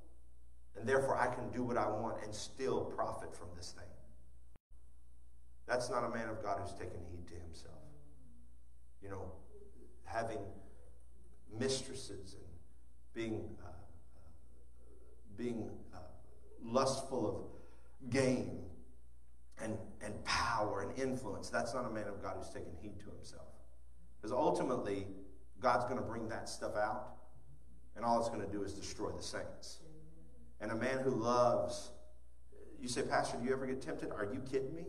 and therefore I can do what I want and still profit from this thing. That's not a man of God who's taken heed to himself. You know, having mistresses and being uh, being uh, lustful of gain and, and power and influence. That's not a man of God who's taken heed to himself. Because ultimately, God's going to bring that stuff out, and all it's going to do is destroy the saints. And a man who loves, you say, Pastor, do you ever get tempted? Are you kidding me?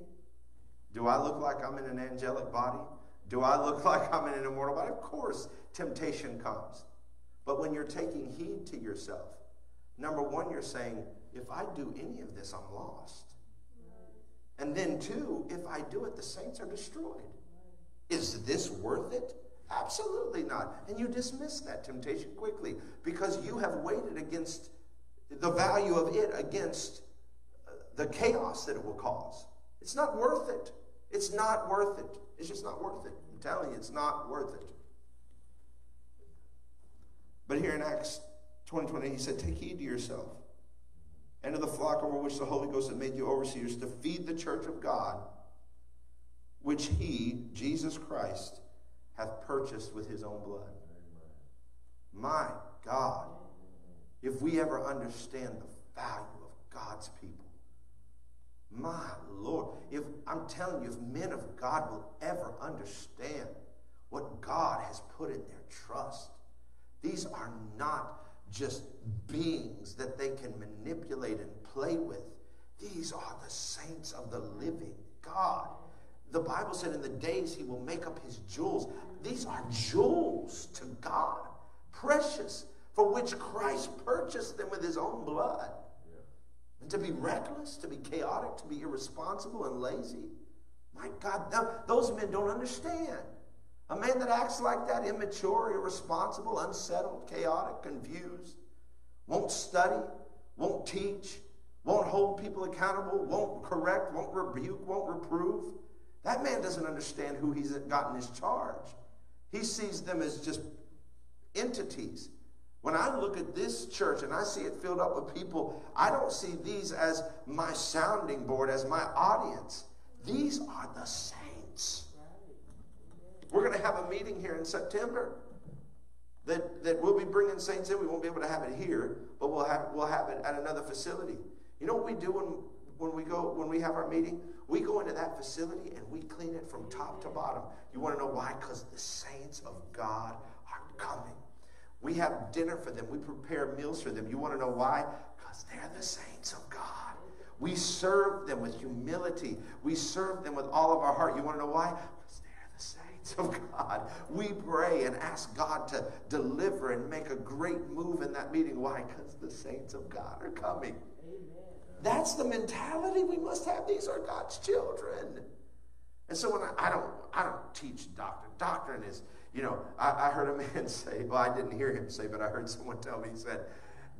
Do I look like I'm in an angelic body? Do I look like I'm in an immortal body? Of course, temptation comes. But when you're taking heed to yourself, Number one, you're saying, if I do any of this, I'm lost. And then, two, if I do it, the saints are destroyed. Is this worth it? Absolutely not. And you dismiss that temptation quickly because you have weighted against the value of it against uh, the chaos that it will cause. It's not worth it. It's not worth it. It's just not worth it. I'm telling you, it's not worth it. But here in Acts 2020, he said, Take heed to yourself and to the flock over which the Holy Ghost has made you overseers to feed the church of God, which he, Jesus Christ, hath purchased with his own blood. My God, if we ever understand the value of God's people, my Lord, if I'm telling you, if men of God will ever understand what God has put in their trust, these are not just beings that they can manipulate and play with. These are the saints of the living God. The Bible said in the days he will make up his jewels. These are jewels to God, precious, for which Christ purchased them with his own blood. And to be reckless, to be chaotic, to be irresponsible and lazy, my God, those men don't understand. A man that acts like that, immature, irresponsible, unsettled, chaotic, confused, won't study, won't teach, won't hold people accountable, won't correct, won't rebuke, won't reprove. That man doesn't understand who he's got in his charge. He sees them as just entities. When I look at this church and I see it filled up with people, I don't see these as my sounding board, as my audience. These are the saints. We're going to have a meeting here in September that, that we'll be bringing saints in. We won't be able to have it here, but we'll have, we'll have it at another facility. You know what we do when, when we go when we have our meeting? We go into that facility and we clean it from top to bottom. You want to know why? Because the saints of God are coming. We have dinner for them. We prepare meals for them. You want to know why? Because they're the saints of God. We serve them with humility. We serve them with all of our heart. You want to know why? Because they're the saints of God. We pray and ask God to deliver and make a great move in that meeting. Why? Because the saints of God are coming. That's the mentality we must have. These are God's children. And so when I, I don't I don't teach doctrine. Doctrine is, you know, I, I heard a man say, well, I didn't hear him say, but I heard someone tell me, he said,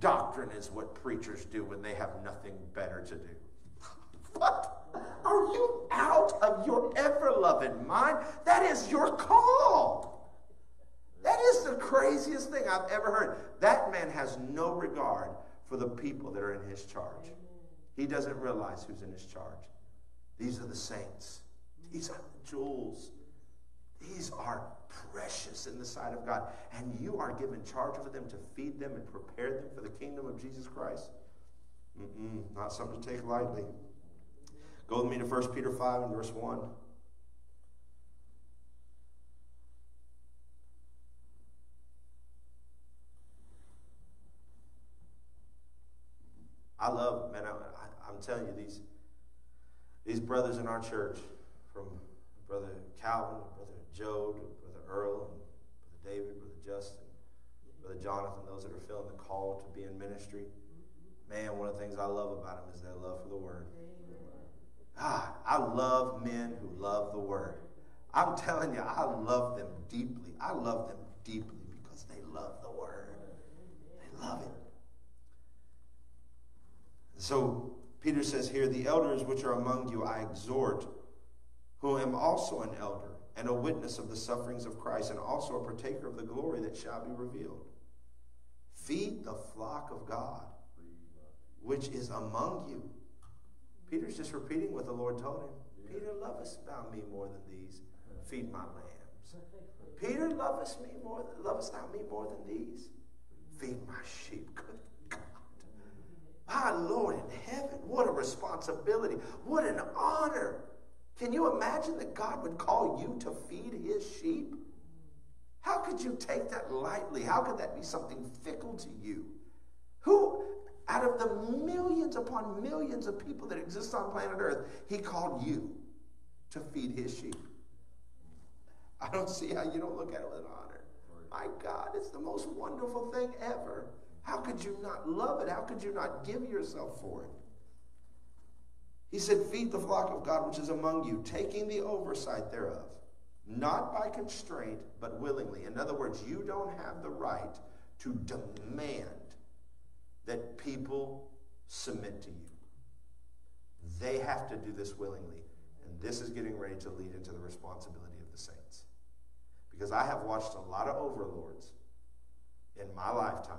doctrine is what preachers do when they have nothing better to do. What? Are you out of your ever loving mind? That is your call. That is the craziest thing I've ever heard. That man has no regard for the people that are in his charge. He doesn't realize who's in his charge. These are the saints, these are the jewels. These are precious in the sight of God. And you are given charge over them to feed them and prepare them for the kingdom of Jesus Christ. Mm-mm, not something to take lightly. Go with me to 1 Peter 5 and verse 1. I love, man, I, am telling you, these, these brothers in our church, from Brother Calvin, Brother Joe, Brother Earl, and Brother David, Brother Justin, Brother Jonathan, those that are feeling the call to be in ministry. Man, one of the things I love about them is their love for the Word. Ah, I love men who love the Word. I'm telling you, I love them deeply. I love them deeply because they love the Word. They love it. So Peter says here, the elders which are among you I exhort, who am also an elder and a witness of the sufferings of Christ, and also a partaker of the glory that shall be revealed. Feed the flock of God, which is among you. Peter's just repeating what the Lord told him. Peter, lovest thou me more than these? Feed my lambs. Peter, lovest me more lovest thou me more than these? Feed my sheep. Good. My Lord in heaven, what a responsibility. What an honor. Can you imagine that God would call you to feed his sheep? How could you take that lightly? How could that be something fickle to you? Who, out of the millions upon millions of people that exist on planet Earth, he called you to feed his sheep? I don't see how you don't look at it with honor. My God, it's the most wonderful thing ever. How could you not love it? How could you not give yourself for it? He said, Feed the flock of God which is among you, taking the oversight thereof, not by constraint, but willingly. In other words, you don't have the right to demand that people submit to you. They have to do this willingly. And this is getting ready to lead into the responsibility of the saints. Because I have watched a lot of overlords in my lifetime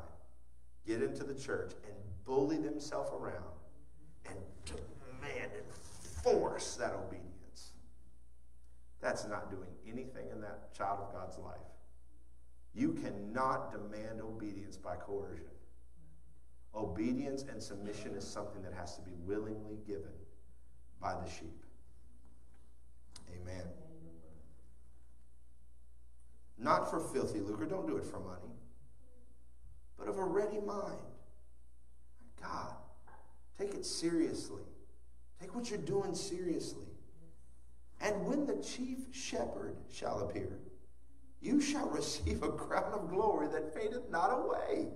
get into the church and bully themselves around and demand and force that obedience. That's not doing anything in that child of God's life. You cannot demand obedience by coercion. Obedience and submission is something that has to be willingly given by the sheep. Amen. Not for filthy lucre. Don't do it for money, but of a ready mind. God, take it seriously. Take what you're doing seriously. And when the chief shepherd shall appear, you shall receive a crown of glory that fadeth not away.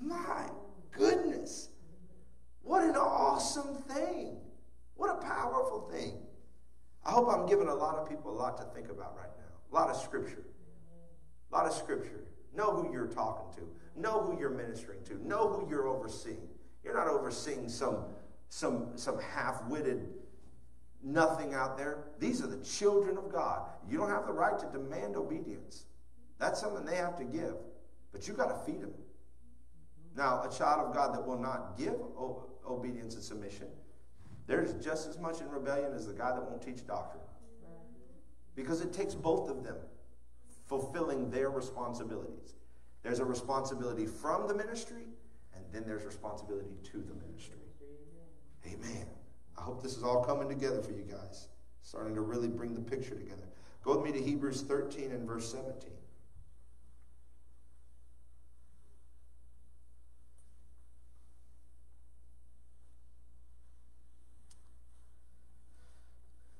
My goodness. What an awesome thing. What a powerful thing. I hope I'm giving a lot of people a lot to think about right now. A lot of scripture. A lot of scripture. Know who you're talking to. Know who you're ministering to. Know who you're overseeing. You're not overseeing some, some, some half-witted nothing out there. These are the children of God. You don't have the right to demand obedience. That's something they have to give. But you got to feed them. Now, a child of God that will not give obedience and submission, there's just as much in rebellion as the guy that won't teach doctrine. Because it takes both of them fulfilling their responsibilities. There's a responsibility from the ministry, and then there's responsibility to the ministry. Amen. I hope this is all coming together for you guys, starting to really bring the picture together. Go with me to Hebrews 13 and verse 17.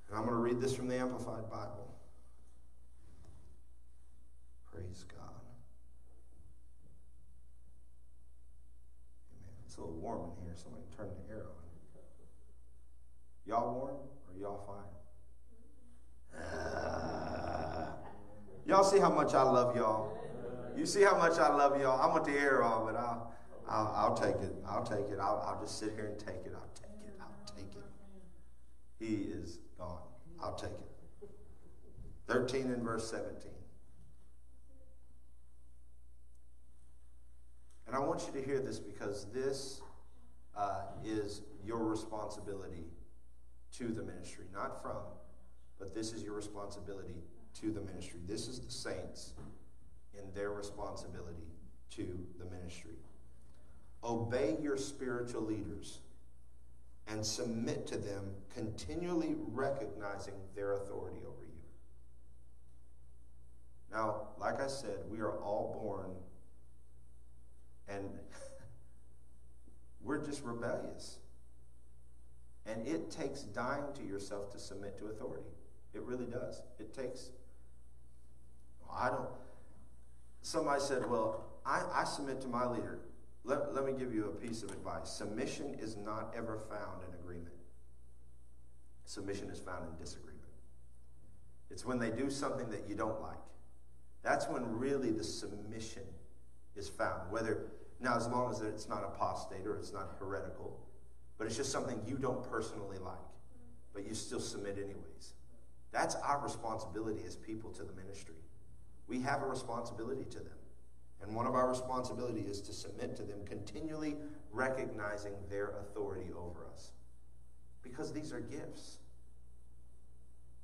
And I'm going to read this from the Amplified Bible. Praise God. Little warm in here, so I'm going to turn the air on. Y'all warm or y'all fine? Uh, y'all see how much I love y'all? You see how much I love y'all? I want the air on, but I'll, I'll, I'll take it. I'll take it. I'll, I'll just sit here and take it. I'll take it. I'll take it. He is gone. I'll take it. 13 and verse 17. And I want you to hear this because this uh, is your responsibility to the ministry. Not from, but this is your responsibility to the ministry. This is the saints in their responsibility to the ministry. Obey your spiritual leaders and submit to them, continually recognizing their authority over you. Now, like I said, we are all born and we're just rebellious. And it takes dying to yourself to submit to authority. It really does. It takes, I don't, somebody said, well, I, I submit to my leader. Let, let me give you a piece of advice. Submission is not ever found in agreement. Submission is found in disagreement. It's when they do something that you don't like. That's when really the submission is found. Whether now, as long as it's not apostate or it's not heretical, but it's just something you don't personally like, but you still submit anyways. That's our responsibility as people to the ministry. We have a responsibility to them. And one of our responsibility is to submit to them, continually recognizing their authority over us. Because these are gifts.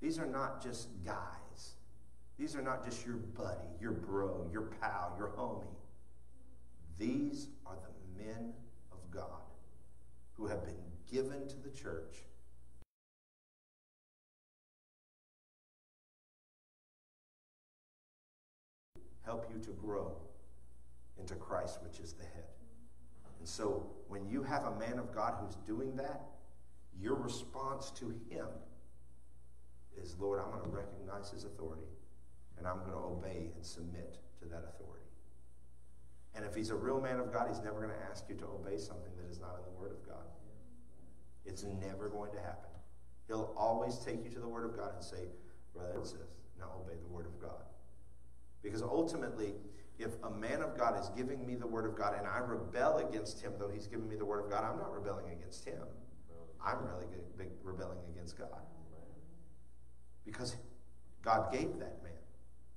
These are not just guys. These are not just your buddy, your bro, your pal, your homie. These are the men of God who have been given to the church help you to grow into Christ, which is the head. And so when you have a man of God who's doing that, your response to him is, Lord, I'm going to recognize his authority and I'm going to obey and submit to that authority. And if he's a real man of God, he's never going to ask you to obey something that is not in the Word of God. It's never going to happen. He'll always take you to the Word of God and say, Brother, it says, now obey the Word of God. Because ultimately, if a man of God is giving me the Word of God and I rebel against him, though he's giving me the Word of God, I'm not rebelling against him. I'm really rebelling against God. Because God gave that man.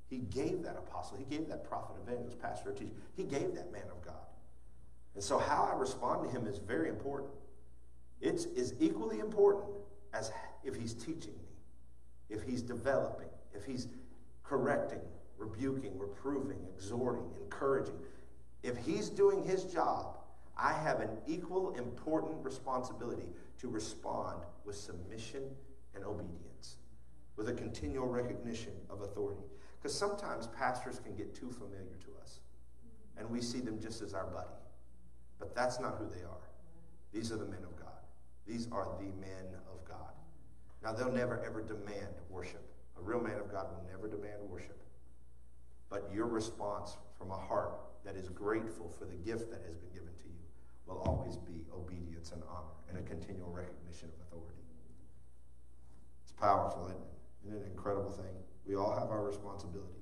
He gave that apostle, he gave that prophet, evangelist, pastor, teacher, he gave that man of God. And so, how I respond to him is very important. It's is equally important as if he's teaching me, if he's developing, if he's correcting, rebuking, reproving, exhorting, encouraging. If he's doing his job, I have an equal important responsibility to respond with submission and obedience, with a continual recognition of authority. Because sometimes pastors can get too familiar to us, and we see them just as our buddy. But that's not who they are. These are the men of God. These are the men of God. Now, they'll never, ever demand worship. A real man of God will never demand worship. But your response from a heart that is grateful for the gift that has been given to you will always be obedience and honor and a continual recognition of authority. It's powerful, isn't it? Isn't it an incredible thing? We all have our responsibility.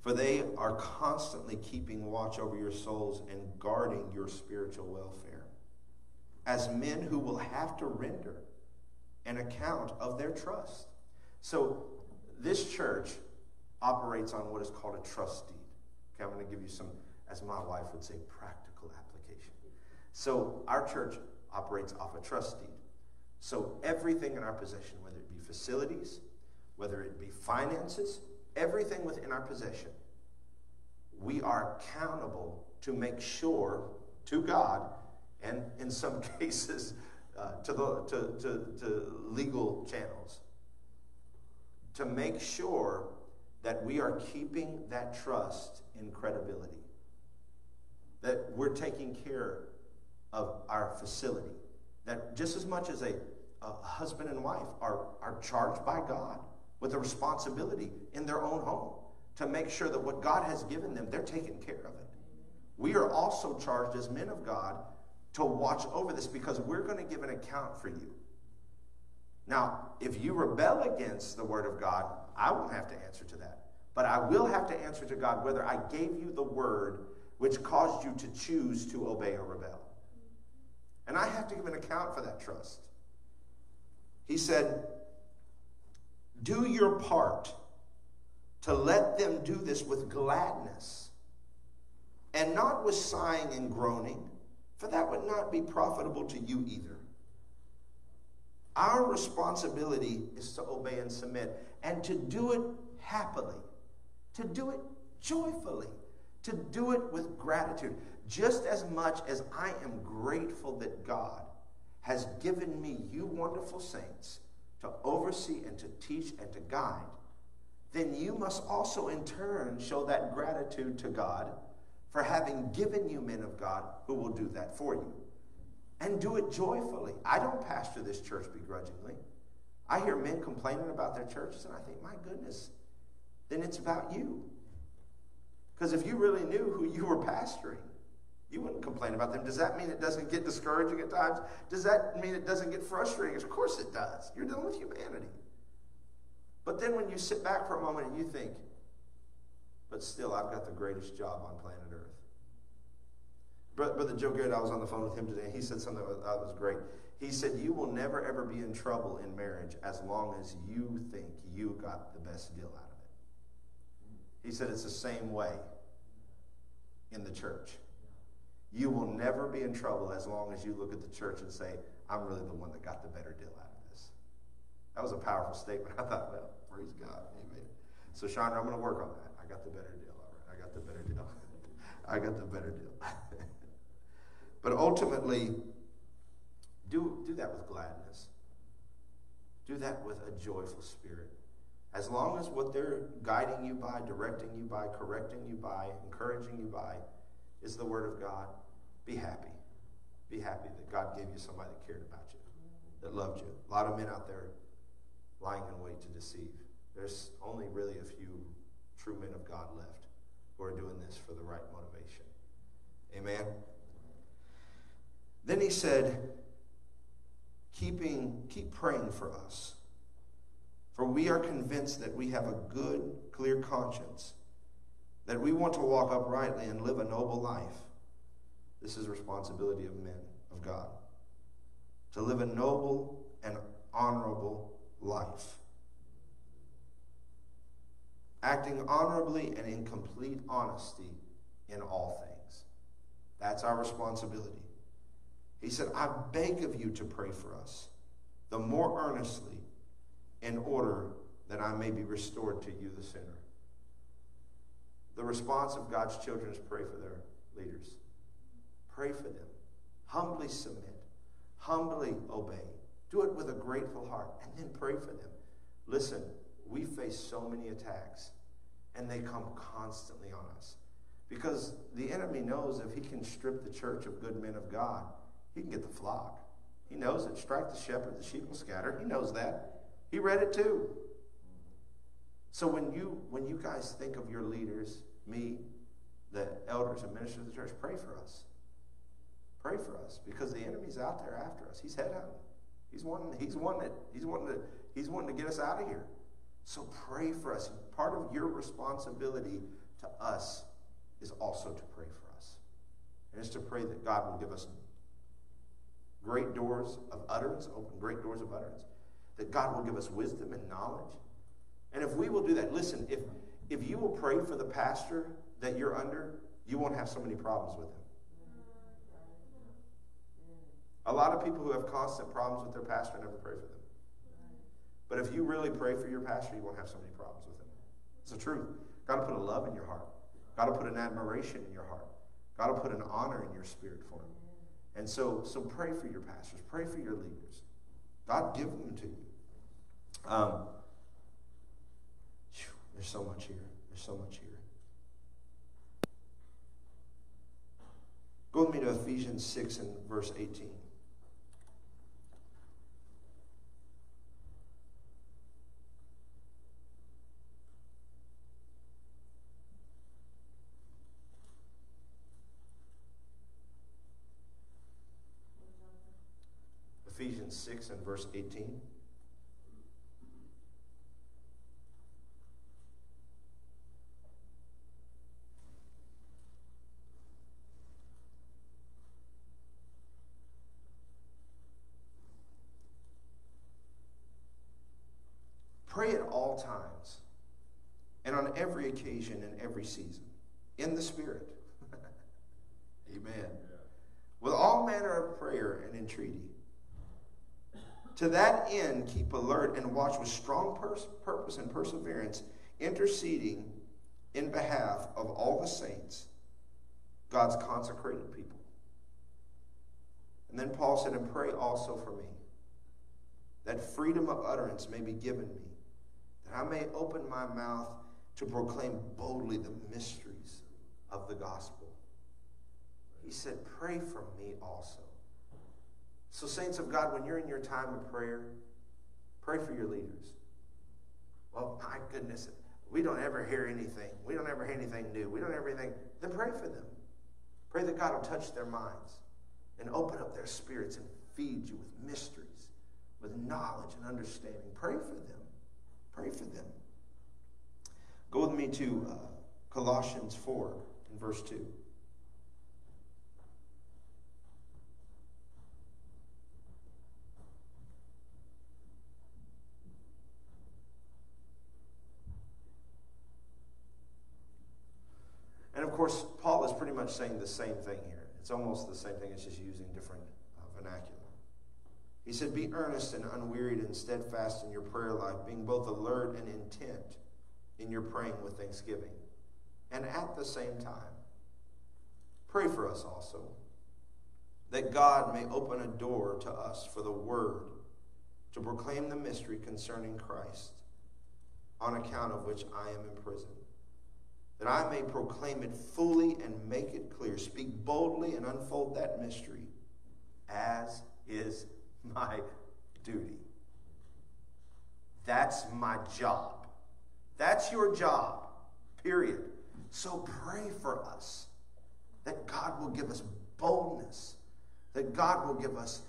For they are constantly keeping watch over your souls and guarding your spiritual welfare, as men who will have to render an account of their trust. So, this church operates on what is called a trust deed. Okay, I'm going to give you some, as my wife would say, practical application. So, our church operates off a trust deed. So, everything in our possession, whether it be facilities, whether it be finances, everything within our possession, we are accountable to make sure to God, and in some cases, uh, to, the, to, to, to legal channels, to make sure that we are keeping that trust in credibility, that we're taking care of our facility, that just as much as a, a husband and wife are, are charged by God with a responsibility in their own home to make sure that what God has given them, they're taking care of it. We are also charged as men of God to watch over this because we're going to give an account for you. Now, if you rebel against the word of God, I won't have to answer to that. But I will have to answer to God whether I gave you the word which caused you to choose to obey or rebel. And I have to give an account for that trust. He said, Do your part to let them do this with gladness and not with sighing and groaning, for that would not be profitable to you either. Our responsibility is to obey and submit and to do it happily, to do it joyfully, to do it with gratitude, just as much as I am grateful that God has given me you wonderful saints to oversee and to teach and to guide. Then you must also in turn show that gratitude to God for having given you men of God who will do that for you. And do it joyfully. I don't pastor this church begrudgingly. I hear men complaining about their churches, and I think, my goodness, then it's about you. Because if you really knew who you were pastoring, you wouldn't complain about them. Does that mean it doesn't get discouraging at times? Does that mean it doesn't get frustrating? Of course it does. You're dealing with humanity. But then when you sit back for a moment and you think, but still, I've got the greatest job on planet Earth. Brother Joe Garrett, I was on the phone with him today, and he said something that was great. He said, You will never, ever be in trouble in marriage as long as you think you got the best deal out of it. He said, It's the same way in the church. You will never be in trouble as long as you look at the church and say, I'm really the one that got the better deal out of this. That was a powerful statement. I thought, well, praise God. Amen. So, Chandra, I'm going to work on that. I got the better deal. All right. I got the better deal. I got the better deal. but ultimately, do, do that with gladness. Do that with a joyful spirit. As long as what they're guiding you by, directing you by, correcting you by, encouraging you by is the Word of God, be happy. Be happy that God gave you somebody that cared about you, that loved you. A lot of men out there lying in wait to deceive. There's only really a few true men of God left who are doing this for the right motivation. Amen. Then he said, keeping, keep praying for us. For we are convinced that we have a good, clear conscience, that we want to walk uprightly and live a noble life. This is responsibility of men, of God. To live a noble and honorable life. Acting honorably and in complete honesty in all things. That's our responsibility. He said, I beg of you to pray for us, the more earnestly, in order that I may be restored to you, the sinner. The response of God's children is pray for their leaders. Pray for them. Humbly submit. Humbly obey. Do it with a grateful heart. And then pray for them. Listen, we face so many attacks, and they come constantly on us. Because the enemy knows if he can strip the church of good men of God, he can get the flock. He knows it. Strike the shepherd, the sheep will scatter. He knows that. He read it too. So when you when you guys think of your leaders, me, the elders and ministers of the church, pray for us. Pray for us because the enemy's out there after us. He's headhunting. He's wanting. He's wanting it. He's wanting to. He's wanting to get us out of here. So pray for us. Part of your responsibility to us is also to pray for us, and it's to pray that God will give us great doors of utterance, open great doors of utterance, that God will give us wisdom and knowledge. And if we will do that, listen, if, if you will pray for the pastor that you're under, you won't have so many problems with him. A lot of people who have constant problems with their pastor never pray for them. But if you really pray for your pastor, you won't have so many problems with him. It's the truth. God will put a love in your heart. God will put an admiration in your heart. God will put an honor in your spirit for him. And so, so pray for your pastors, pray for your leaders. God give them to you. Um, whew, there's so much here. There's so much here. Go with me to Ephesians 6 and verse 18. Ephesians 6 and verse 18. Pray at all times and on every occasion and every season in the Spirit. Amen. With all manner of prayer and entreaty. To that end, keep alert and watch with strong pers- purpose and perseverance, interceding in behalf of all the saints, God's consecrated people. And then Paul said, And pray also for me, that freedom of utterance may be given me, that I may open my mouth to proclaim boldly the mysteries of the gospel. He said, Pray for me also. So, saints of God, when you're in your time of prayer, pray for your leaders. Well, my goodness, we don't ever hear anything. We don't ever hear anything new. We don't ever anything. Then pray for them. Pray that God will touch their minds and open up their spirits and feed you with mysteries, with knowledge and understanding. Pray for them. Pray for them. Go with me to uh, Colossians 4 in verse 2. Course, Paul is pretty much saying the same thing here. It's almost the same thing, it's just using different uh, vernacular. He said, Be earnest and unwearied and steadfast in your prayer life, being both alert and intent in your praying with thanksgiving. And at the same time, pray for us also, that God may open a door to us for the word to proclaim the mystery concerning Christ, on account of which I am imprisoned that I may proclaim it fully and make it clear, speak boldly and unfold that mystery, as is my duty. That's my job. That's your job, period. So pray for us that God will give us boldness, that God will give us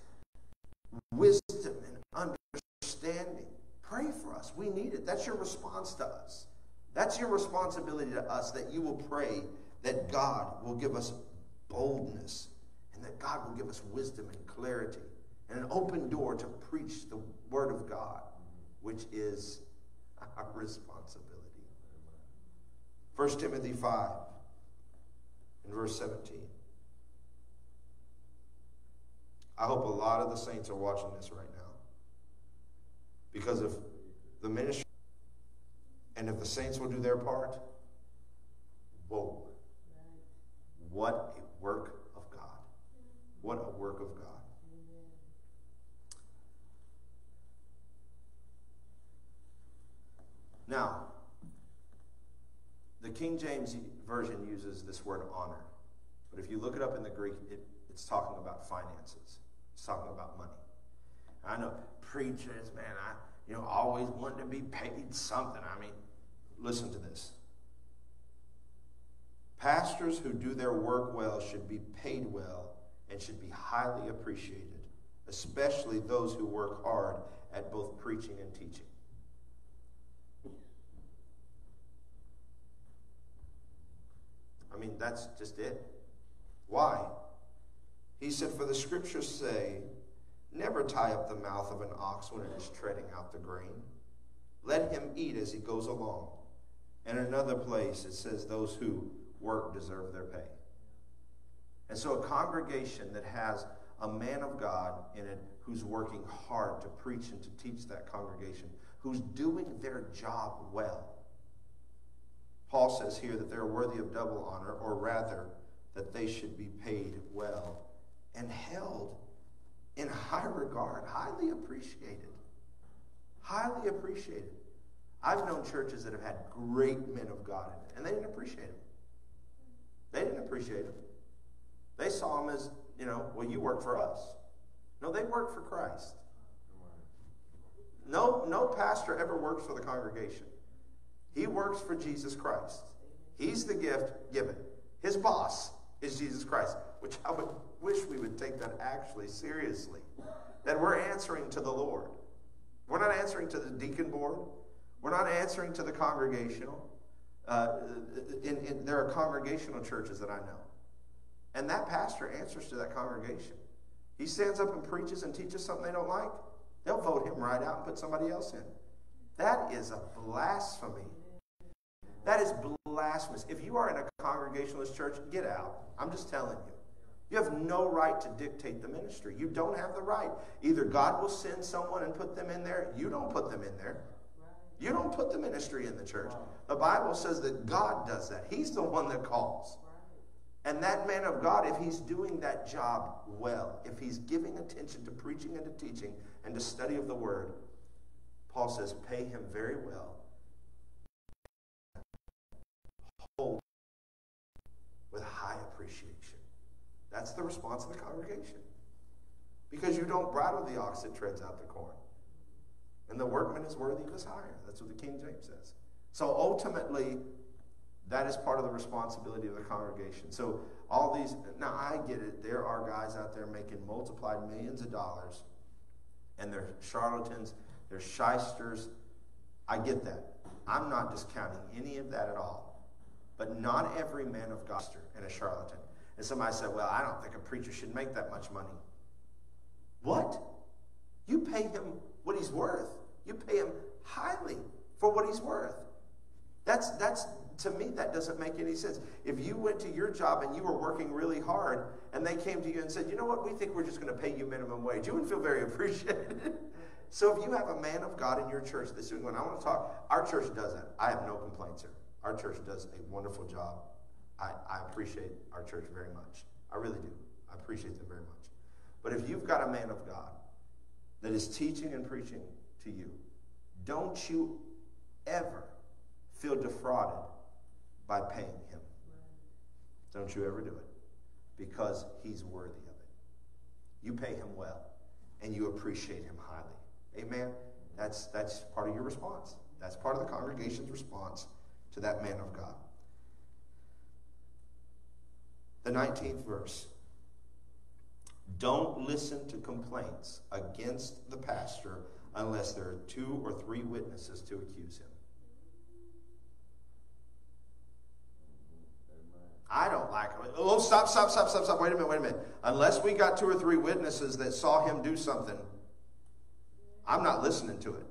wisdom and understanding. Pray for us. We need it. That's your response to us. That's your responsibility to us that you will pray that God will give us boldness and that God will give us wisdom and clarity and an open door to preach the Word of God, which is our responsibility. 1 Timothy 5 and verse 17. I hope a lot of the saints are watching this right now because of the ministry. And if the saints will do their part, whoa. What a work of God. What a work of God. Now, the King James Version uses this word honor. But if you look it up in the Greek, it, it's talking about finances, it's talking about money. I know preachers, man, I you know always want to be paid something. I mean, listen to this. Pastors who do their work well should be paid well and should be highly appreciated, especially those who work hard at both preaching and teaching. I mean, that's just it. Why? He said, For the scriptures say, Never tie up the mouth of an ox when it is treading out the grain. Let him eat as he goes along. And in another place, it says, Those who work deserve their pay. And so, a congregation that has a man of God in it who's working hard to preach and to teach that congregation, who's doing their job well. Paul says here that they're worthy of double honor, or rather, that they should be paid well and held in high regard, highly appreciated. Highly appreciated. I've known churches that have had great men of God in it, and they didn't appreciate them. They didn't appreciate them. They saw them as, you know, well, you work for us. No, they work for Christ. No, no pastor ever works for the congregation. He works for Jesus Christ. He's the gift given. His boss is Jesus Christ, which I would wish we would take that actually seriously. That we're answering to the Lord. We're not answering to the deacon board. We're not answering to the congregational. Uh, in, in, there are congregational churches that I know. And that pastor answers to that congregation. He stands up and preaches and teaches something they don't like. They'll vote him right out and put somebody else in. That is a blasphemy. That is blasphemous. If you are in a congregationalist church, get out. I'm just telling you. You have no right to dictate the ministry. You don't have the right. Either God will send someone and put them in there, you don't put them in there. You don't put the ministry in the church. The Bible says that God does that. He's the one that calls. And that man of God, if he's doing that job well, if he's giving attention to preaching and to teaching and to study of the word, Paul says, pay him very well. Hold with high. That's the response of the congregation. Because you don't bridle the ox that treads out the corn. And the workman is worthy of his hire. That's what the King James says. So ultimately, that is part of the responsibility of the congregation. So all these, now I get it. There are guys out there making multiplied millions of dollars, and they're charlatans, they're shysters. I get that. I'm not discounting any of that at all. But not every man of God and a charlatan. And somebody said, Well, I don't think a preacher should make that much money. What? You pay him what he's worth. You pay him highly for what he's worth. That's that's to me that doesn't make any sense. If you went to your job and you were working really hard and they came to you and said, "You know what? We think we're just going to pay you minimum wage." You wouldn't feel very appreciated. so if you have a man of God in your church that's doing what I want to talk, our church does that. I have no complaints here. Our church does a wonderful job I, I appreciate our church very much. I really do. I appreciate them very much. But if you've got a man of God that is teaching and preaching to you, don't you ever feel defrauded by paying him. Don't you ever do it because he's worthy of it. You pay him well and you appreciate him highly. Amen. That's that's part of your response. That's part of the congregation's response to that man of God. The 19th verse. Don't listen to complaints against the pastor unless there are two or three witnesses to accuse him. I don't like it. Oh, stop, stop, stop, stop, stop. Wait a minute, wait a minute. Unless we got two or three witnesses that saw him do something, I'm not listening to it.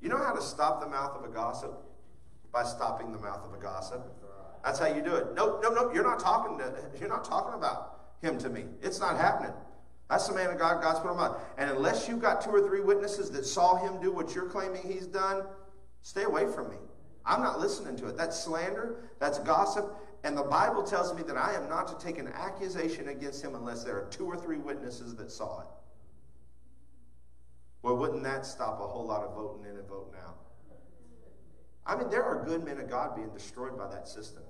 You know how to stop the mouth of a gossip? By stopping the mouth of a gossip. That's how you do it. No, no, nope. You're not talking to, you're not talking about him to me. It's not happening. That's the man of God. God's put him on. And unless you've got two or three witnesses that saw him do what you're claiming he's done, stay away from me. I'm not listening to it. That's slander. That's gossip. And the Bible tells me that I am not to take an accusation against him unless there are two or three witnesses that saw it. Well, wouldn't that stop a whole lot of voting in and voting out? I mean, there are good men of God being destroyed by that system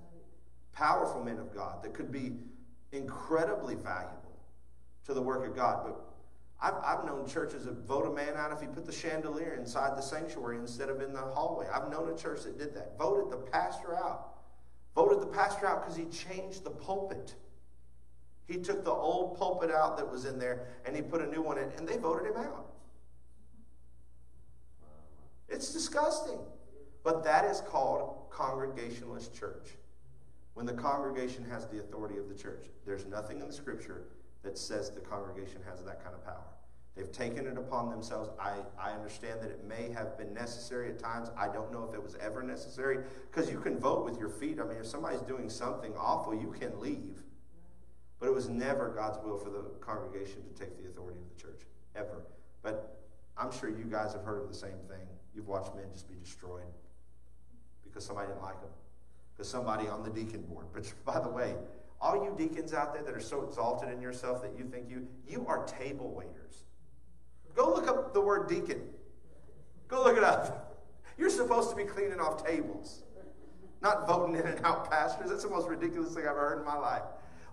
powerful men of God that could be incredibly valuable to the work of God. But I've, I've known churches that vote a man out if he put the chandelier inside the sanctuary instead of in the hallway. I've known a church that did that. Voted the pastor out. Voted the pastor out because he changed the pulpit. He took the old pulpit out that was in there and he put a new one in, and they voted him out. It's disgusting. But that is called Congregationalist church when the congregation has the authority of the church. There's nothing in the scripture that says the congregation has that kind of power. They've taken it upon themselves. I, I understand that it may have been necessary at times. I don't know if it was ever necessary because you can vote with your feet. I mean, if somebody's doing something awful, you can leave. But it was never God's will for the congregation to take the authority of the church, ever. But I'm sure you guys have heard of the same thing. You've watched men just be destroyed because somebody didn't like them because somebody on the deacon board. But by the way, all you deacons out there that are so exalted in yourself that you think you you are table waiters. Go look up the word deacon. Go look it up. You're supposed to be cleaning off tables, not voting in and out pastors. That's the most ridiculous thing I've ever heard in my life.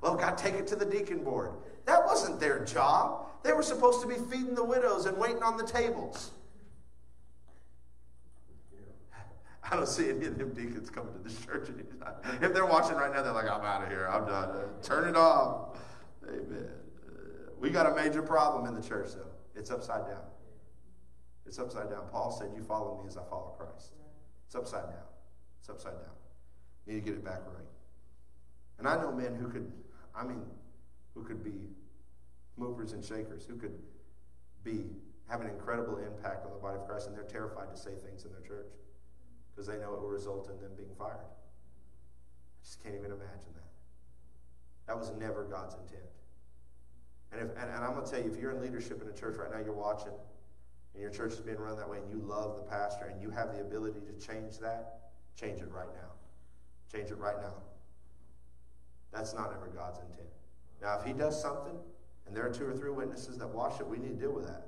Well, God, take it to the deacon board. That wasn't their job. They were supposed to be feeding the widows and waiting on the tables. I don't see any of them deacons coming to this church anytime. If they're watching right now, they're like, I'm out of here. I'm done. Turn it off. Amen. Uh, we got a major problem in the church, though. It's upside down. It's upside down. Paul said, You follow me as I follow Christ. It's upside down. It's upside down. You need to get it back right. And I know men who could, I mean, who could be movers and shakers, who could be have an incredible impact on the body of Christ, and they're terrified to say things in their church because they know it will result in them being fired. I just can't even imagine that. That was never God's intent. And, if, and, and I'm going to tell you, if you're in leadership in a church right now, you're watching, and your church is being run that way, and you love the pastor, and you have the ability to change that, change it right now. Change it right now. That's not ever God's intent. Now, if he does something, and there are two or three witnesses that watch it, we need to deal with that.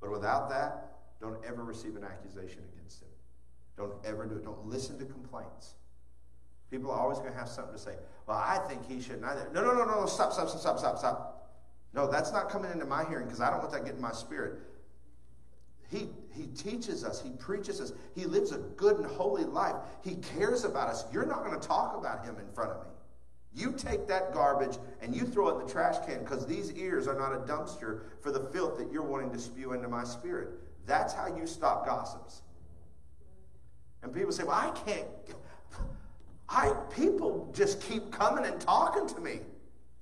But without that, don't ever receive an accusation against him. Don't ever do it. Don't listen to complaints. People are always going to have something to say. Well, I think he should neither. No, no, no, no, no. Stop, stop, stop, stop, stop, stop. No, that's not coming into my hearing because I don't want that getting my spirit. He, he teaches us, he preaches us, he lives a good and holy life. He cares about us. You're not going to talk about him in front of me. You take that garbage and you throw it in the trash can because these ears are not a dumpster for the filth that you're wanting to spew into my spirit. That's how you stop gossips. And people say, Well, I can't. I people just keep coming and talking to me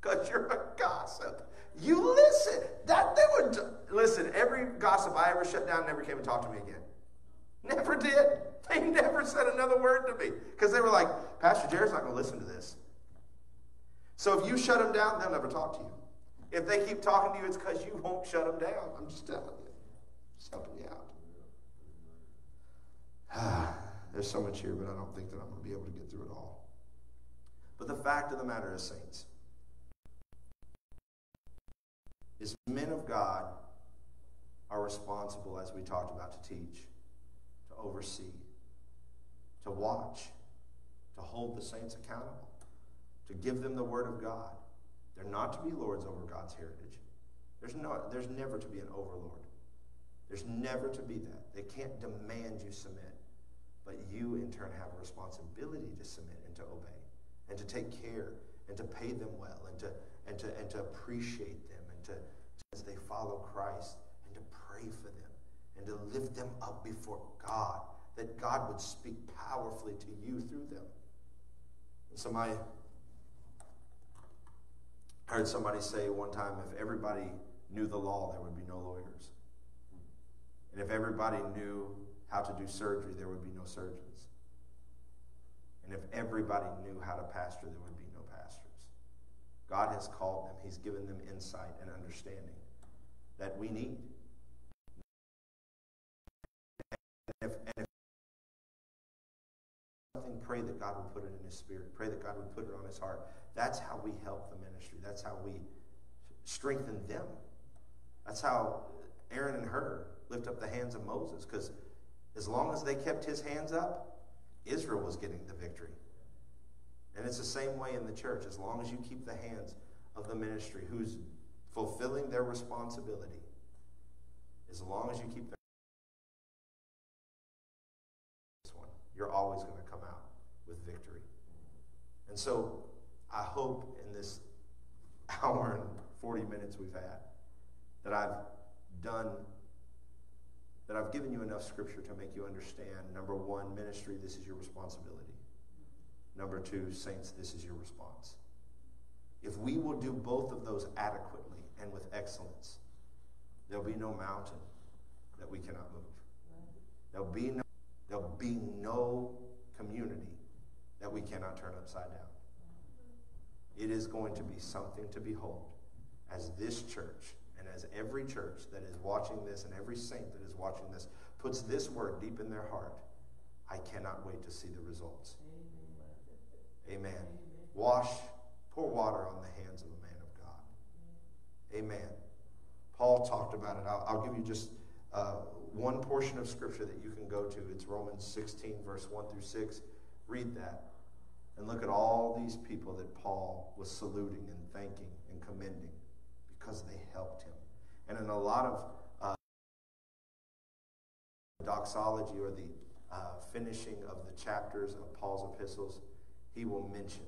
because you're a gossip. You listen. That they would listen. Every gossip I ever shut down never came and talked to me again. Never did. They never said another word to me because they were like, Pastor Jerrod's not going to listen to this. So if you shut them down, they'll never talk to you. If they keep talking to you, it's because you won't shut them down. I'm just telling you. Just helping you out. There's so much here, but I don't think that I'm going to be able to get through it all. But the fact of the matter is, saints, is men of God are responsible, as we talked about, to teach, to oversee, to watch, to hold the saints accountable to give them the word of God. They're not to be lords over God's heritage. There's, no, there's never to be an overlord. There's never to be that. They can't demand you submit. But you, in turn, have a responsibility to submit and to obey and to take care and to pay them well and to, and to, and to appreciate them and to, as they follow Christ and to pray for them and to lift them up before God, that God would speak powerfully to you through them. And so, my I heard somebody say one time if everybody knew the law, there would be no lawyers. And if everybody knew how to do surgery, there would be no surgeons. And if everybody knew how to pastor, there would be no pastors. God has called them, He's given them insight and understanding that we need. And if, and if something, pray that God would put it in His spirit. Pray that God would put it on His heart. That's how we help the ministry. That's how we strengthen them. That's how Aaron and Hur lift up the hands of Moses. Because as long as they kept his hands up, Israel was getting the victory. And it's the same way in the church. As long as you keep the hands of the ministry who's fulfilling their responsibility, as long as you keep their this one, you're always going to come out with victory. And so I hope in this hour and 40 minutes we've had that I've done, that I've given you enough scripture to make you understand number one, ministry, this is your responsibility. Number two, saints, this is your response. If we will do both of those adequately and with excellence, there'll be no mountain that we cannot move. There'll be no, there'll be no community that we cannot turn upside down. It is going to be something to behold as this church and as every church that is watching this and every saint that is watching this puts this word deep in their heart. I cannot wait to see the results. Amen. Amen. Wash, pour water on the hands of a man of God. Amen. Paul talked about it. I'll, I'll give you just uh, one portion of scripture that you can go to. It's Romans 16, verse 1 through 6. Read that. And look at all these people that Paul was saluting and thanking and commending because they helped him. And in a lot of uh, doxology or the uh, finishing of the chapters of Paul's epistles, he will mention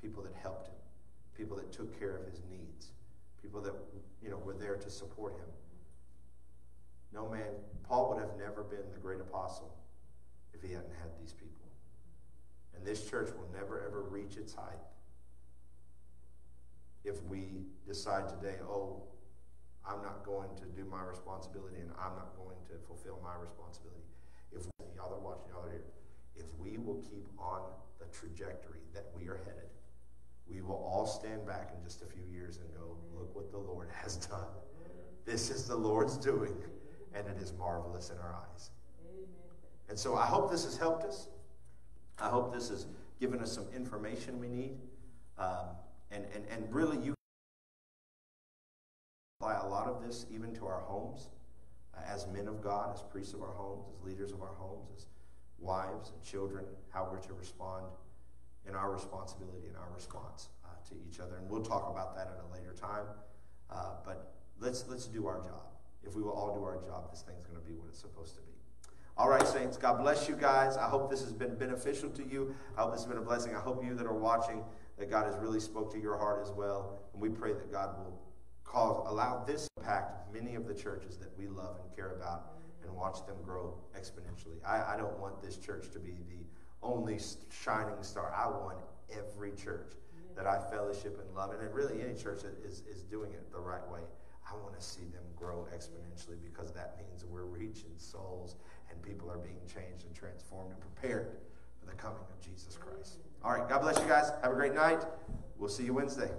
people that helped him, people that took care of his needs, people that you know were there to support him. No man, Paul would have never been the great apostle if he hadn't had these people. And this church will never, ever reach its height if we decide today, oh, I'm not going to do my responsibility and I'm not going to fulfill my responsibility. If y'all are watching, y'all are here, if we will keep on the trajectory that we are headed, we will all stand back in just a few years and go, look what the Lord has done. This is the Lord's doing, and it is marvelous in our eyes. And so I hope this has helped us. I hope this has given us some information we need. Um, and, and, and really, you apply a lot of this even to our homes uh, as men of God, as priests of our homes, as leaders of our homes, as wives and children, how we're to respond in our responsibility and our response uh, to each other. And we'll talk about that at a later time. Uh, but let's, let's do our job. If we will all do our job, this thing's going to be what it's supposed to be. All right, Saints, God bless you guys. I hope this has been beneficial to you. I hope this has been a blessing. I hope you that are watching that God has really spoke to your heart as well. And we pray that God will cause, allow this impact many of the churches that we love and care about and watch them grow exponentially. I, I don't want this church to be the only shining star. I want every church that I fellowship and love, and really any church that is, is doing it the right way. I want to see them grow exponentially because that means we're reaching souls and people are being changed and transformed and prepared the coming of Jesus Christ. All right, God bless you guys. Have a great night. We'll see you Wednesday.